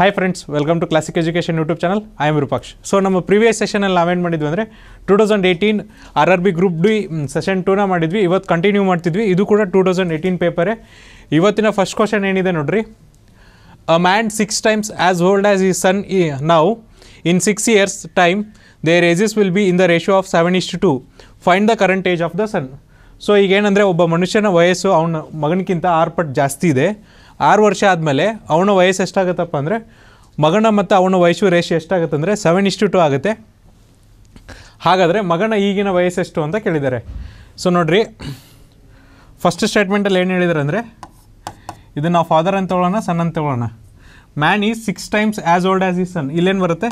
Hi friends welcome to classic education YouTube channel I am Rupaksh so ನಮ್ಮ previous ಸೆಷನಲ್ಲಿ ನಾವೇನು ಮಾಡಿದ್ವಿ ಅಂದರೆ two thousand eighteen R R B group D session ಟೂನ ಮಾಡಿದ್ವಿ. ಇವತ್ತು continue ಮಾಡ್ತಿದ್ವಿ. ಇದು ಕೂಡ ಟೂ ತೌಸಂಡ್ ಏಯ್ಟೀನ್ ಪೇಪರೇ ಇವತ್ತಿನ ಫಸ್ಟ್ ಕ್ವಶನ್ ಏನಿದೆ ನೋಡ್ರಿ? A man six times as old as ಈ ಸನ್ ಈ now, in six years time their ages will be in the of 7 is to 2. Find the current age of the son. So ಈಗೇನಂದರೆ ಒಬ್ಬ ಮನುಷ್ಯನ ವಯಸ್ಸು ಅವನ ಮಗನಿಗಿಂತ ಆರು ಪಟ್ಟು ಜಾಸ್ತಿ ಇದೆ. ಆರು ವರ್ಷ ಆದಮೇಲೆ ಅವನ ವಯಸ್ಸು ಎಷ್ಟಾಗುತ್ತಪ್ಪ ಅಂದರೆ, ಮಗನ ಮತ್ತು ಅವನ ವಯಸ್ಸು ರೇಷಿಯೋ ಎಷ್ಟಾಗುತ್ತೆ ಅಂದರೆ ಸೆವೆನ್ ಇಷ್ಟು ಟು ಆಗುತ್ತೆ. ಹಾಗಾದರೆ ಮಗನ ಈಗಿನ ವಯಸ್ಸು ಎಷ್ಟು ಅಂತ ಕೇಳಿದ್ದಾರೆ. ಸೊ ನೋಡ್ರಿ ಫಸ್ಟ್ ಸ್ಟೇಟ್ಮೆಂಟಲ್ಲಿ ಏನು ಹೇಳಿದ್ದಾರೆ ಅಂದರೆ ಇದು ನಾವು ಫಾದರ್ ಅಂತ ತಗೊಳ್ಳೋಣ ಸನ್ ಅಂತ ತಗೊಳ್ಳೋಣ. Man is six times as old as ಈ ಸನ್ ಇಲ್ಲೇನು ಬರುತ್ತೆ?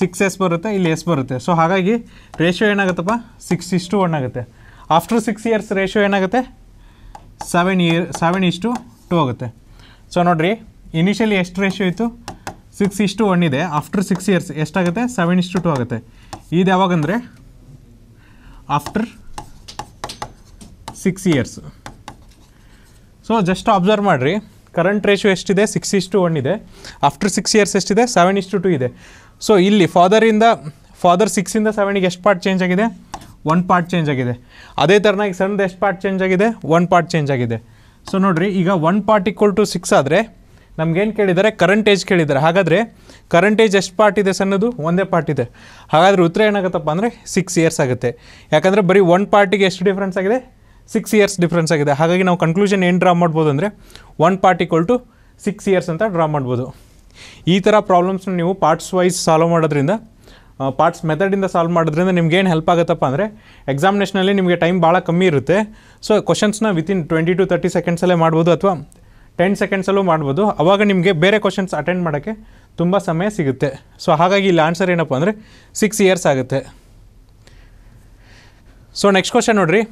ಸಿಕ್ಸ್ ಎಸ್ ಬರುತ್ತೆ, ಇಲ್ಲಿ ಎಸ್ ಬರುತ್ತೆ. ಸೊ ಹಾಗಾಗಿ ರೇಷಿಯೋ ಏನಾಗುತ್ತಪ್ಪ? ಸಿಕ್ಸ್ ಇಷ್ಟು ಒನ್ ಆಗುತ್ತೆ. ಆಫ್ಟರ್ ಸಿಕ್ಸ್ ಇಯರ್ಸ್ ರೇಷಿಯೋ ಏನಾಗುತ್ತೆ? ಸೆವೆನ್ ಇಯರ್ ಸೆವೆನ್ ಇಷ್ಟು ಟು ಆಗುತ್ತೆ. ಸೊ ನೋಡಿರಿ ಇನಿಷಿಯಲಿ ಎಷ್ಟು ರೇಷಿಯೋ ಇತ್ತು? ಸಿಕ್ಸ್ ಇಷ್ಟು ಒನ್ ಇದೆ. ಆಫ್ಟರ್ ಸಿಕ್ಸ್ ಇಯರ್ಸ್ ಎಷ್ಟಾಗುತ್ತೆ? ಸೆವೆನ್ ಇಷ್ಟು ಟು ಆಗುತ್ತೆ. ಇದು ಯಾವಾಗಂದರೆ? After six years so just observe ಮಾಡಿರಿ. ಕರೆಂಟ್ ರೇಷಿಯೋ ಎಷ್ಟಿದೆ? ಸಿಕ್ಸ್ ಇಷ್ಟು ಒನ್ ಇದೆ. ಆಫ್ಟರ್ ಸಿಕ್ಸ್ ಇಯರ್ಸ್ ಎಷ್ಟಿದೆ? ಸೆವೆನ್ ಇಷ್ಟು ಟು ಇದೆ. ಸೊ ಇಲ್ಲಿ ಫಾದರಿಂದ ಫಾದರ್ ಸಿಕ್ಸಿಂದ ಸೆವೆನಿಗೆ ಎಷ್ಟು ಪಾರ್ಟ್ ಚೇಂಜ್ ಆಗಿದೆ? ಒನ್ ಪಾರ್ಟ್ ಚೇಂಜ್ ಆಗಿದೆ. ಅದೇ ಥರನಾಗಿ ಸಣ್ಣದು ಎಷ್ಟು ಪಾರ್ಟ್ ಚೇಂಜ್ ಆಗಿದೆ? ಒನ್ ಪಾರ್ಟ್ ಚೇಂಜ್ ಆಗಿದೆ. ಸೊ ನೋಡಿರಿ, ಈಗ one part equal to six ಆದರೆ ನಮ್ಗೇನು ಕೇಳಿದ್ದಾರೆ ಕರೆಂಟ್ ಏಜ್ ಕೇಳಿದ್ದಾರೆ ಹಾಗಾದರೆ ಕರೆಂಟ್ ಏಜ್ ಎಷ್ಟು ಪಾರ್ಟ್ ಇದೆ ಸಣ್ಣದು? ಒಂದೇ ಪಾರ್ಟ್ ಇದೆ. ಹಾಗಾದರೆ ಉತ್ತರ ಏನಾಗುತ್ತಪ್ಪ ಅಂದರೆ ಸಿಕ್ಸ್ ಇಯರ್ಸ್ ಆಗುತ್ತೆ. ಯಾಕಂದರೆ ಬರೀ ಒನ್ ಪಾರ್ಟಿಗೆ ಎಷ್ಟು ಡಿಫ್ರೆನ್ಸ್ ಆಗಿದೆ? ಸಿಕ್ಸ್ ಇಯರ್ಸ್ ಡಿಫ್ರೆನ್ಸ್ ಆಗಿದೆ. ಹಾಗಾಗಿ ನಾವು ಕನ್ಕ್ಲೂಷನ್ ಏನು ಡ್ರಾ ಮಾಡ್ಬೋದು ಅಂದರೆ one part equal to six years ಅಂತ ಡ್ರಾ ಮಾಡ್ಬೋದು. ಈ ಥರ ಪ್ರಾಬ್ಲಮ್ಸ್ನ ನೀವು ಪಾರ್ಟ್ಸ್ ವೈಸ್ ಸಾಲ್ವ್ ಮಾಡೋದ್ರಿಂದ ಪಾರ್ಟ್ಸ್ ಮೆಥಡಿಂದ ಸಾಲ್ವ್ ಮಾಡೋದ್ರಿಂದ ನಿಮ್ಗೆ ಏನು ಹೆಲ್ಪ್ ಆಗುತ್ತಪ್ಪ ಅಂದರೆ ಎಕ್ಸಾಮಿನೇಷನಲ್ಲಿ ನಿಮಗೆ ಟೈಮ್ ಭಾಳ ಕಮ್ಮಿ ಇರುತ್ತೆ. ಸೊ ಕ್ವಶನ್ಸ್ನ ವಿತಿನ್ ಟ್ವೆಂಟಿ ಟು ತರ್ಟಿ ಸೆಕೆಂಡ್ಸಲ್ಲೇ ಮಾಡ್ಬೋದು ಅಥವಾ ಟೆನ್ ಸೆಕೆಂಡ್ಸಲ್ಲೂ ಮಾಡ್ಬೋದು. ಅವಾಗ ನಿಮಗೆ ಬೇರೆ ಕ್ವಶನ್ಸ್ ಅಟೆಂಡ್ ಮಾಡೋಕ್ಕೆ ತುಂಬ ಸಮಯ ಸಿಗುತ್ತೆ. ಸೊ ಹಾಗಾಗಿ ಇಲ್ಲಿ ಆನ್ಸರ್ ಏನಪ್ಪ ಅಂದರೆ ಸಿಕ್ಸ್ ಇಯರ್ಸ್ ಆಗುತ್ತೆ. ಸೊ ನೆಕ್ಸ್ಟ್ ಕ್ವಶನ್ ನೋಡಿರಿ.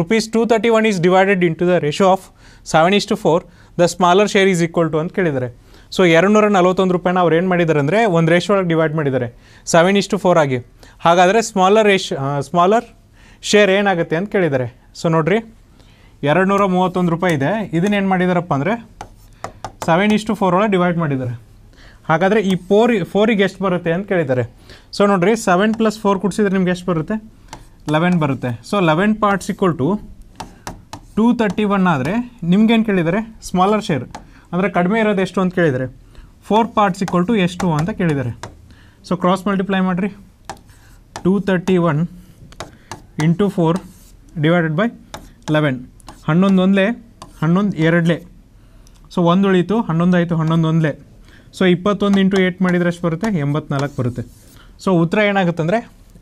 Rupees two thirty one is divided into the ratio of seven is to four the smaller share is equal to ಅಂತ ಕೇಳಿದ್ದಾರೆ. ಸೊ ಎರಡು ನೂರ ನಲ್ವತ್ತೊಂದು ರೂಪಾಯಿನ ಅವ್ರು ಏನು ಮಾಡಿದ್ದಾರೆ ಅಂದರೆ ಒಂದು ರೇಷ್ ಒಳಗೆ ಡಿವೈಡ್ ಮಾಡಿದ್ದಾರೆ. ಸೆವೆನ್ ಇಷ್ಟು ಫೋರ್ ಆಗಿ. ಹಾಗಾದರೆ ಸ್ಮಾಲರ್ ರೇಷ್ ಸ್ಮಾಲರ್ ಶೇರ್ ಏನಾಗುತ್ತೆ ಅಂತ ಕೇಳಿದ್ದಾರೆ. ಸೊ ನೋಡಿರಿ. ಎರಡು ನೂರ ಮೂವತ್ತೊಂದು ರೂಪಾಯಿ ಇದೆ. ಇದನ್ನ ಏನು ಮಾಡಿದಾರಪ್ಪ ಅಂದರೆ ಸೆವೆನ್ ಇಷ್ಟು ಫೋರ್ ಒಳಗೆ ಡಿವೈಡ್ ಮಾಡಿದ್ದಾರೆ. ಹಾಗಾದರೆ ಈ ಫೋರ್ ಫೋರಿಗೆ ಎಷ್ಟು ಬರುತ್ತೆ ಅಂತ ಕೇಳಿದ್ದಾರೆ. ಸೊ ನೋಡಿರಿ ಸೆವೆನ್ ಪ್ಲಸ್ ಫೋರ್ ಕುಡಿಸಿದ್ರೆ ನಿಮ್ಗೆ ಎಷ್ಟು ಬರುತ್ತೆ? ಲೆವೆನ್ ಬರುತ್ತೆ. So eleven parts equal to two thirty one ಆದರೆ ನಿಮ್ಗೇನು ಕೇಳಿದ್ದಾರೆ? ಸ್ಮಾಲರ್ ಶೇರ್ ಅಂದರೆ ಕಡಿಮೆ ಇರೋದು ಎಷ್ಟು ಅಂತ ಕೇಳಿದರೆ ಫೋರ್ ಪಾರ್ಟ್ಸ್ ಈಕ್ವಲ್ ಟು ಎಷ್ಟು ಅಂತ ಕೇಳಿದ್ದಾರೆ ಸೊ ಕ್ರಾಸ್ ಮಲ್ಟಿಪ್ಲೈ ಮಾಡಿರಿ. Two thirty one into four divided by eleven ಹನ್ನೊಂದು ಒಂದಲೇ, ಹನ್ನೊಂದು ಎರಡಲೇ. ಸೊ ಒಂದು ಉಳೀತು, ಹನ್ನೊಂದು ಆಯಿತು, ಹನ್ನೊಂದು ಒಂದಲೇ. ಸೊ ಇಪ್ಪತ್ತೊಂದು ಇಂಟು ಏಟ್ ಮಾಡಿದರೆ ಎಷ್ಟು ಬರುತ್ತೆ? ಎಂಬತ್ನಾಲ್ಕು ಬರುತ್ತೆ. ಸೊ ಉತ್ತರ ಏನಾಗುತ್ತೆ ಅಂದರೆ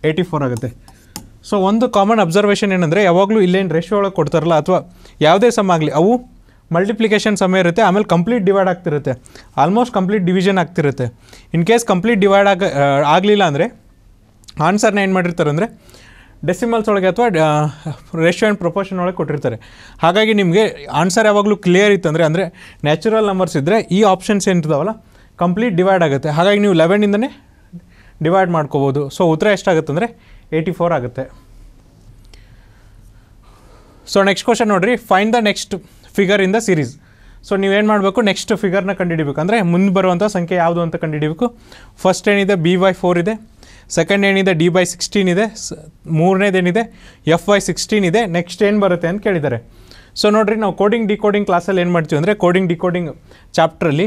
ಏಯ್ಟಿ ಫೋರ್ ಆಗುತ್ತೆ. ಸೊ ಒಂದು ಕಾಮನ್ ಅಬ್ಸರ್ವೇಷನ್ ಏನಂದರೆ ಯಾವಾಗಲೂ ಇಲ್ಲೇನು ರೇಷಿಯೋ ಒಳಗೆ ಕೊಡ್ತಾರಲ್ಲ, ಅಥವಾ ಯಾವುದೇ ಸಮ ಆಗಲಿ, ಅವು ಮಲ್ಟಿಪ್ಲಿಕೇಶನ್ ಸಮಯ ಇರುತ್ತೆ, ಆಮೇಲೆ ಕಂಪ್ಲೀಟ್ ಡಿವೈಡ್ ಆಗ್ತಿರುತ್ತೆ. ಆಲ್ಮೋಸ್ಟ್ ಕಂಪ್ಲೀಟ್ ಡಿವಿಷನ್ ಆಗ್ತಿರುತ್ತೆ. ಇನ್ ಕೇಸ್ ಕಂಪ್ಲೀಟ್ ಡಿವೈಡ್ ಆಗ ಆಗಲಿಲ್ಲ ಅಂದರೆ ಆನ್ಸರ್ನ ಏನು ಮಾಡಿರ್ತಾರೆ ಅಂದರೆ, ಡೆಸಿಮಲ್ಸ್ ಒಳಗೆ ಅಥವಾ ರೇಷಿಯೋ ಆ್ಯಂಡ್ ಪ್ರೊಪೋರ್ಷನ್ ಒಳಗೆ ಕೊಟ್ಟಿರ್ತಾರೆ. ಹಾಗಾಗಿ ನಿಮಗೆ ಆನ್ಸರ್ ಯಾವಾಗಲೂ ಕ್ಲಿಯರ್ ಇತ್ತಂದರೆ ಅಂದರೆ ನ್ಯಾಚುರಲ್ ನಂಬರ್ಸ್ ಇದ್ದರೆ ಈ ಆಪ್ಷನ್ಸ್ ಏನಿರ್ತಾವಲ್ಲ ಕಂಪ್ಲೀಟ್ ಡಿವೈಡ್ ಆಗುತ್ತೆ. ಹಾಗಾಗಿ ನೀವು ಲೆವೆನಿಂದನೇ ಡಿವೈಡ್ ಮಾಡ್ಕೋಬೋದು. ಸೊ, ಉತ್ತರ ಎಷ್ಟಾಗುತ್ತೆ ಅಂದರೆ ಏಯ್ಟಿ ಫೋರ್ ಆಗುತ್ತೆ. ಸೊ ನೆಕ್ಸ್ಟ್ ಕ್ವಶನ್ ನೋಡಿರಿ. Find the next figure in the series so ನೀವೇನು ಮಾಡಬೇಕು? ನೆಕ್ಸ್ಟ್ ಫಿಗರ್ನ ಕಂಡುಹಿಡಬೇಕು. ಅಂದರೆ ಮುಂದೆ ಬರುವಂಥ ಸಂಖ್ಯೆ ಯಾವುದು ಅಂತ ಕಂಡುಹಿಡಬೇಕು. ಫಸ್ಟ್ ಏನಿದೆ? ಬಿ ಬೈ ಫೋರ್ ಇದೆ. ಸೆಕೆಂಡ್ ಏನಿದೆ? ಡಿ ಬೈ ಸಿಕ್ಸ್ಟೀನ್ ಇದೆ. ಮೂರನೇದೇನಿದೆ ಎಫ್ ವೈ ಸಿಕ್ಸ್ಟೀನ್ ಇದೆ. ನೆಕ್ಸ್ಟ್ ಏನು ಬರುತ್ತೆ ಅಂತ ಕೇಳಿದ್ದಾರೆ. ಸೊ ನೋಡಿರಿ, ನಾವು ಕೋಡಿಂಗ್ ಡಿಕೋಡಿಂಗ್ ಕ್ಲಾಸಲ್ಲಿ ಏನು ಮಾಡ್ತೀವಿ ಅಂದರೆ ಕೋಡಿಂಗ್ ಡಿಕೋಡಿಂಗ್ ಚಾಪ್ಟ್ರಲ್ಲಿ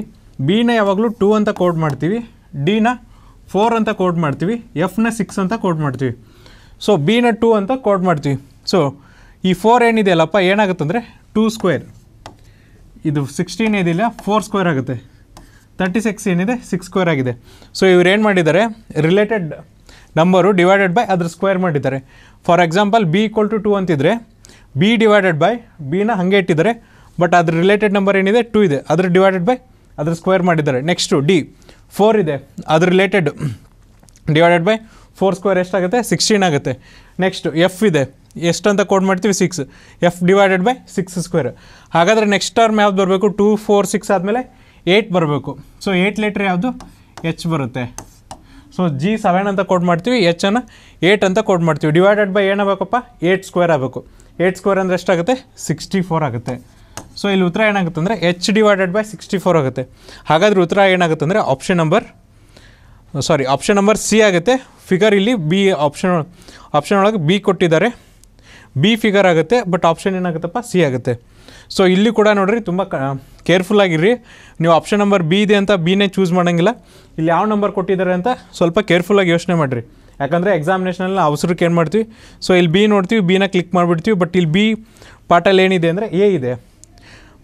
ಬಿನ ಯಾವಾಗಲೂ ಟೂ ಅಂತ ಕೋಡ್ ಮಾಡ್ತೀವಿ ಡಿನ ಫೋರ್ ಅಂತ ಕೋಡ್ ಮಾಡ್ತೀವಿ ಎಫ್ನ ಸಿಕ್ಸ್ ಅಂತ ಕೋಡ್ ಮಾಡ್ತೀವಿ. ಸೊ ಬಿನ ಟೂ ಅಂತ ಕೋಡ್ ಮಾಡ್ತೀವಿ. ಸೊ ಈ ಫೋರ್ ಏನಿದೆಯಲ್ಲಪ್ಪ ಏನಾಗುತ್ತೆ ಅಂದರೆ ಟೂ ಸ್ಕ್ವೇರ್ ಇದು ಸಿಕ್ಸ್ಟೀನ್ ಏನಿಲ್ಲ ಫೋರ್ ಸ್ಕ್ವೇರ್ ಆಗುತ್ತೆ. ತರ್ಟಿ ಸಿಕ್ಸ್ ಏನಿದೆ ಸಿಕ್ಸ್ ಸ್ಕ್ವೇರ್ ಆಗಿದೆ. ಸೊ ಇವ್ರು ಏನು ಮಾಡಿದ್ದಾರೆ? ರಿಲೇಟೆಡ್ ನಂಬರು ಡಿವೈಡೆಡ್ ಬೈ ಅದ್ರ ಸ್ಕ್ವೇರ್ ಮಾಡಿದ್ದಾರೆ. For example B equal to two ಅಂತಿದ್ರೆ ಬಿ ಡಿವೈಡೆಡ್ ಬೈ ಬಿನ ಹಾಗೆ ಇಟ್ಟಿದ್ದಾರೆ ಬಟ್ ಅದ್ರ ರಿಲೇಟೆಡ್ ನಂಬರ್ ಏನಿದೆ ಟು ಇದೆ. ಅದ್ರ ಡಿವೈಡೆಡ್ ಬೈ ಅದ್ರ ಸ್ಕ್ವೇರ್ ಮಾಡಿದ್ದಾರೆ. ನೆಕ್ಸ್ಟು ಡಿ ಫೋರ್ ಇದೆ. ಅದ್ರ related divided by four square ಎಷ್ಟಾಗುತ್ತೆ? ಸಿಕ್ಸ್ಟೀನ್ ಆಗುತ್ತೆ. ನೆಕ್ಸ್ಟ್ ಎಫ್ ಇದೆ. ಎಷ್ಟಂತ ಕೋಡ್ ಮಾಡ್ತೀವಿ? Six F divided by six square ಹಾಗಾದರೆ ನೆಕ್ಸ್ಟ್ ಟರ್ಮ್ ಯಾವ್ದು ಬರಬೇಕು? ಟೂ ಫೋರ್ ಸಿಕ್ಸ್ ಆದಮೇಲೆ ಏಯ್ಟ್ ಬರಬೇಕು. ಸೊ ಏಯ್ಟ್ ಲೆಟ್ರ್ ಯಾವುದು? ಎಚ್ ಬರುತ್ತೆ. ಸೊ ಜಿ ಸೆವೆನ್ ಅಂತ ಕೋಡ್ ಮಾಡ್ತೀವಿ ಎಚ್ಚನ್ನು ಏಯ್ಟ್ ಅಂತ ಕೋಡ್ ಮಾಡ್ತೀವಿ. ಡಿವೈಡೆಡ್ ಬೈ ಏನಾಗಬೇಕಪ್ಪ ಏಯ್ಟ್ ಸ್ಕ್ವೇರ್ ಆಗಬೇಕು. ಏಯ್ಟ್ ಸ್ಕ್ವೇರ್ ಅಂದರೆ ಎಷ್ಟಾಗುತ್ತೆ? ಸಿಕ್ಸ್ಟಿ ಫೋರ್ ಆಗುತ್ತೆ. ಸೊ ಇಲ್ಲಿ ಉತ್ತರ ಏನಾಗುತ್ತೆ ಅಂದರೆ H divided by sixty four ಆಗುತ್ತೆ. ಹಾಗಾದ್ರೆ ಉತ್ತರ ಏನಾಗುತ್ತೆ ಅಂದರೆ option number sorry option number C ಆಗುತ್ತೆ. ಫಿಗರ್ ಇಲ್ಲಿ ಬಿ ಆಪ್ಷನ್ ಆಪ್ಷನ್ ಒಳಗೆ ಬಿ ಕೊಟ್ಟಿದ್ದಾರೆ. ಬಿ ಫಿಗರ್ ಆಗುತ್ತೆ ಬಟ್ ಆಪ್ಷನ್ ಏನಾಗುತ್ತಪ್ಪ? ಸಿ ಆಗುತ್ತೆ. ಸೊ ಇಲ್ಲಿ ಕೂಡ ನೋಡಿರಿ, ತುಂಬ ಕೇರ್ಫುಲ್ ಆಗಿರ್ರಿ. ನೀವು ಆಪ್ಷನ್ ನಂಬರ್ ಬಿ ಇದೆ ಅಂತ ಬಿನೇ ಚೂಸ್ ಮಾಡೋಂಗಿಲ್ಲ. ಇಲ್ಲಿ ಯಾವ ನಂಬರ್ ಕೊಟ್ಟಿದ್ದಾರೆ ಅಂತ ಸ್ವಲ್ಪ ಕೇರ್ಫುಲ್ಲಾಗಿ ಯೋಚನೆ ಮಾಡಿರಿ. ಯಾಕಂದರೆ ಎಕ್ಸಾಮಿನೇಷನಲ್ಲಿ ಅವಸರಕ್ಕೆ ಏನು ಮಾಡ್ತೀವಿ? ಸೊ ಇಲ್ಲಿ ಬಿ ನೋಡ್ತೀವಿ ಬಿನ ಕ್ಲಿಕ್ ಮಾಡಿಬಿಡ್ತೀವಿ ಬಟ್ ಇಲ್ಲಿ ಬಿ ಪಾಟಲ್ಲಿ ಏನಿದೆ ಅಂದರೆ ಎ ಇದೆ.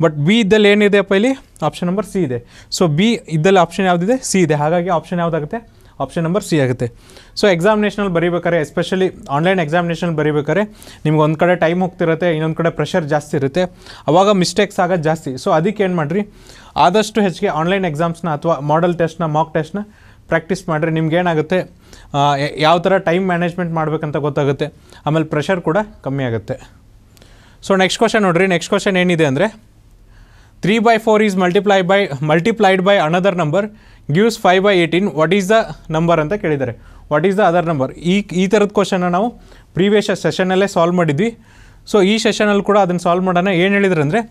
ಬಟ್ ಬಿ ಇದ್ದಲ್ಲಿ ಏನಿದೆಯಪ್ಪ ಇಲ್ಲಿ? ಆಪ್ಷನ್ ನಂಬರ್ ಸಿ ಇದೆ. ಸೊ ಬಿ ಇದ್ದಲ್ಲಿ ಆಪ್ಷನ್ ಯಾವುದಿದೆ? ಸಿ ಇದೆ. ಹಾಗಾಗಿ ಆಪ್ಷನ್ ಯಾವುದಾಗುತ್ತೆ? ಆಪ್ಷನ್ ನಂಬರ್ ಸಿ ಆಗುತ್ತೆ. ಸೊ ಎಕ್ಸಾಮಿನೇಷನಲ್ಲಿ ಬರೀಬೇಕಾರೆ ಎಸ್ಪೆಷಲಿ ಆನ್ಲೈನ್ ಎಕ್ಸಾಮಿನೇಷನ್ ಬರೀಬೇಕಾರೆ ನಿಮ್ಗೆ ಒಂದು ಕಡೆ ಟೈಮ್ ಹೋಗ್ತಿರುತ್ತೆ, ಇನ್ನೊಂದು ಕಡೆ ಪ್ರೆಷರ್ ಜಾಸ್ತಿ ಇರುತ್ತೆ. ಆವಾಗ ಮಿಸ್ಟೇಕ್ಸ್ ಆಗೋದು ಜಾಸ್ತಿ. ಸೊ ಅದಕ್ಕೆ ಏನು ಮಾಡಿರಿ? ಆದಷ್ಟು ಹೆಚ್ಚಿಗೆ ಆನ್ಲೈನ್ ಎಕ್ಸಾಮ್ಸ್ನ ಅಥವಾ ಮಾಡೆಲ್ ಟೆಸ್ಟ್ನ ಮಾಕ್ ಟೆಸ್ಟ್ನ ಪ್ರಾಕ್ಟೀಸ್ ಮಾಡಿರಿ. ನಿಮ್ಗೆ ಏನಾಗುತ್ತೆ? ಯಾವ ಥರ ಟೈಮ್ ಮ್ಯಾನೇಜ್ಮೆಂಟ್ ಮಾಡಬೇಕಂತ ಗೊತ್ತಾಗುತ್ತೆ. ಆಮೇಲೆ ಪ್ರೆಷರ್ ಕೂಡ ಕಮ್ಮಿ ಆಗುತ್ತೆ. ಸೊ ನೆಕ್ಸ್ಟ್ ಕ್ವಶನ್ ನೋಡಿರಿ. ನೆಕ್ಸ್ಟ್ ಕ್ವಶನ್ ಏನಿದೆ ಅಂದರೆ three by four is multiply by multiplied by another number gives five by eighteen what is the number ಅಂತ ಕೇಳಿದ್ದಾರೆ. What is the other number ಈ ಈ ಥರದ ಕ್ವಶನ್ನ ನಾವು ಪ್ರೀವಿಯಸ್ ಸೆಷನಲ್ಲೇ ಸಾಲ್ವ್ ಮಾಡಿದ್ವಿ. ಸೊ ಈ ಸೆಷನಲ್ಲಿ ಕೂಡ ಅದನ್ನು ಸಾಲ್ವ್ ಮಾಡೋಣ. ಏನು ಹೇಳಿದ್ರು ಅಂದರೆ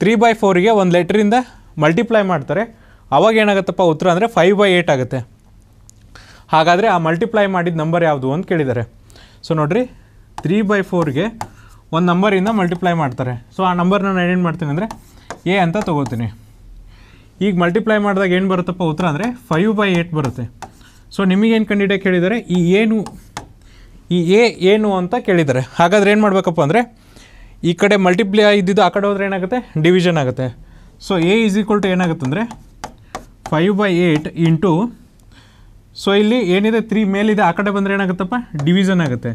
ತ್ರೀ ಬೈ ಫೋರಿಗೆ ಒಂದು ಲೆಟ್ರಿಂದ ಮಲ್ಟಿಪ್ಲೈ ಮಾಡ್ತಾರೆ. ಅವಾಗ ಏನಾಗುತ್ತಪ್ಪ? ಉತ್ತರ ಅಂದರೆ ಫೈವ್ ಬೈ ಏಯ್ಟ್ ಆಗುತ್ತೆ. ಹಾಗಾದರೆ ಆ ಮಲ್ಟಿಪ್ಲೈ ಮಾಡಿದ ನಂಬರ್ ಯಾವುದು ಅಂತ ಕೇಳಿದ್ದಾರೆ. ಸೊ ನೋಡಿರಿ ತ್ರೀ ಬೈ ಫೋರ್ಗೆ ಒಂದು ನಂಬರಿಂದ ಮಲ್ಟಿಪ್ಲೈ ಮಾಡ್ತಾರೆ. ಸೊ ಆ ನಂಬರ್ನ ನಾನು ಏನೇನು ಮಾಡ್ತೀನಿ ಅಂದರೆ ಎ ಅಂತ ತೊಗೋತೀನಿ. ಈಗ ಮಲ್ಟಿಪ್ಲೈ ಮಾಡಿದಾಗ ಏನು ಬರುತ್ತಪ್ಪ ಉತ್ತರ ಅಂದರೆ ಫೈವ್ ಬೈ ಏಟ್ ಬರುತ್ತೆ. ಸೊ ನಿಮಗೇನು ಕಂಡಿಡಿಯಕ್ಕೆ ಕೇಳಿದ್ದಾರೆ? ಈ ಏನು, ಈ ಎ ಏನು ಅಂತ ಕೇಳಿದ್ದಾರೆ. ಹಾಗಾದ್ರೆ ಏನು ಮಾಡಬೇಕಪ್ಪ ಅಂದರೆ, ಈ ಕಡೆ ಮಲ್ಟಿಪ್ಲೈ ಇದ್ದಿದ್ದು ಆ ಕಡೆ ಹೋದರೆ ಏನಾಗುತ್ತೆ? ಡಿವಿಷನ್ ಆಗುತ್ತೆ. So A is equal to ಏನಾಗುತ್ತೆ ಅಂದರೆ five by eight into so ಇಲ್ಲಿ ಏನಿದೆ? ತ್ರೀ ಮೇಲಿದೆ, ಆ ಕಡೆ ಬಂದರೆ ಏನಾಗುತ್ತಪ್ಪ? ಡಿವಿಷನ್ ಆಗುತ್ತೆ.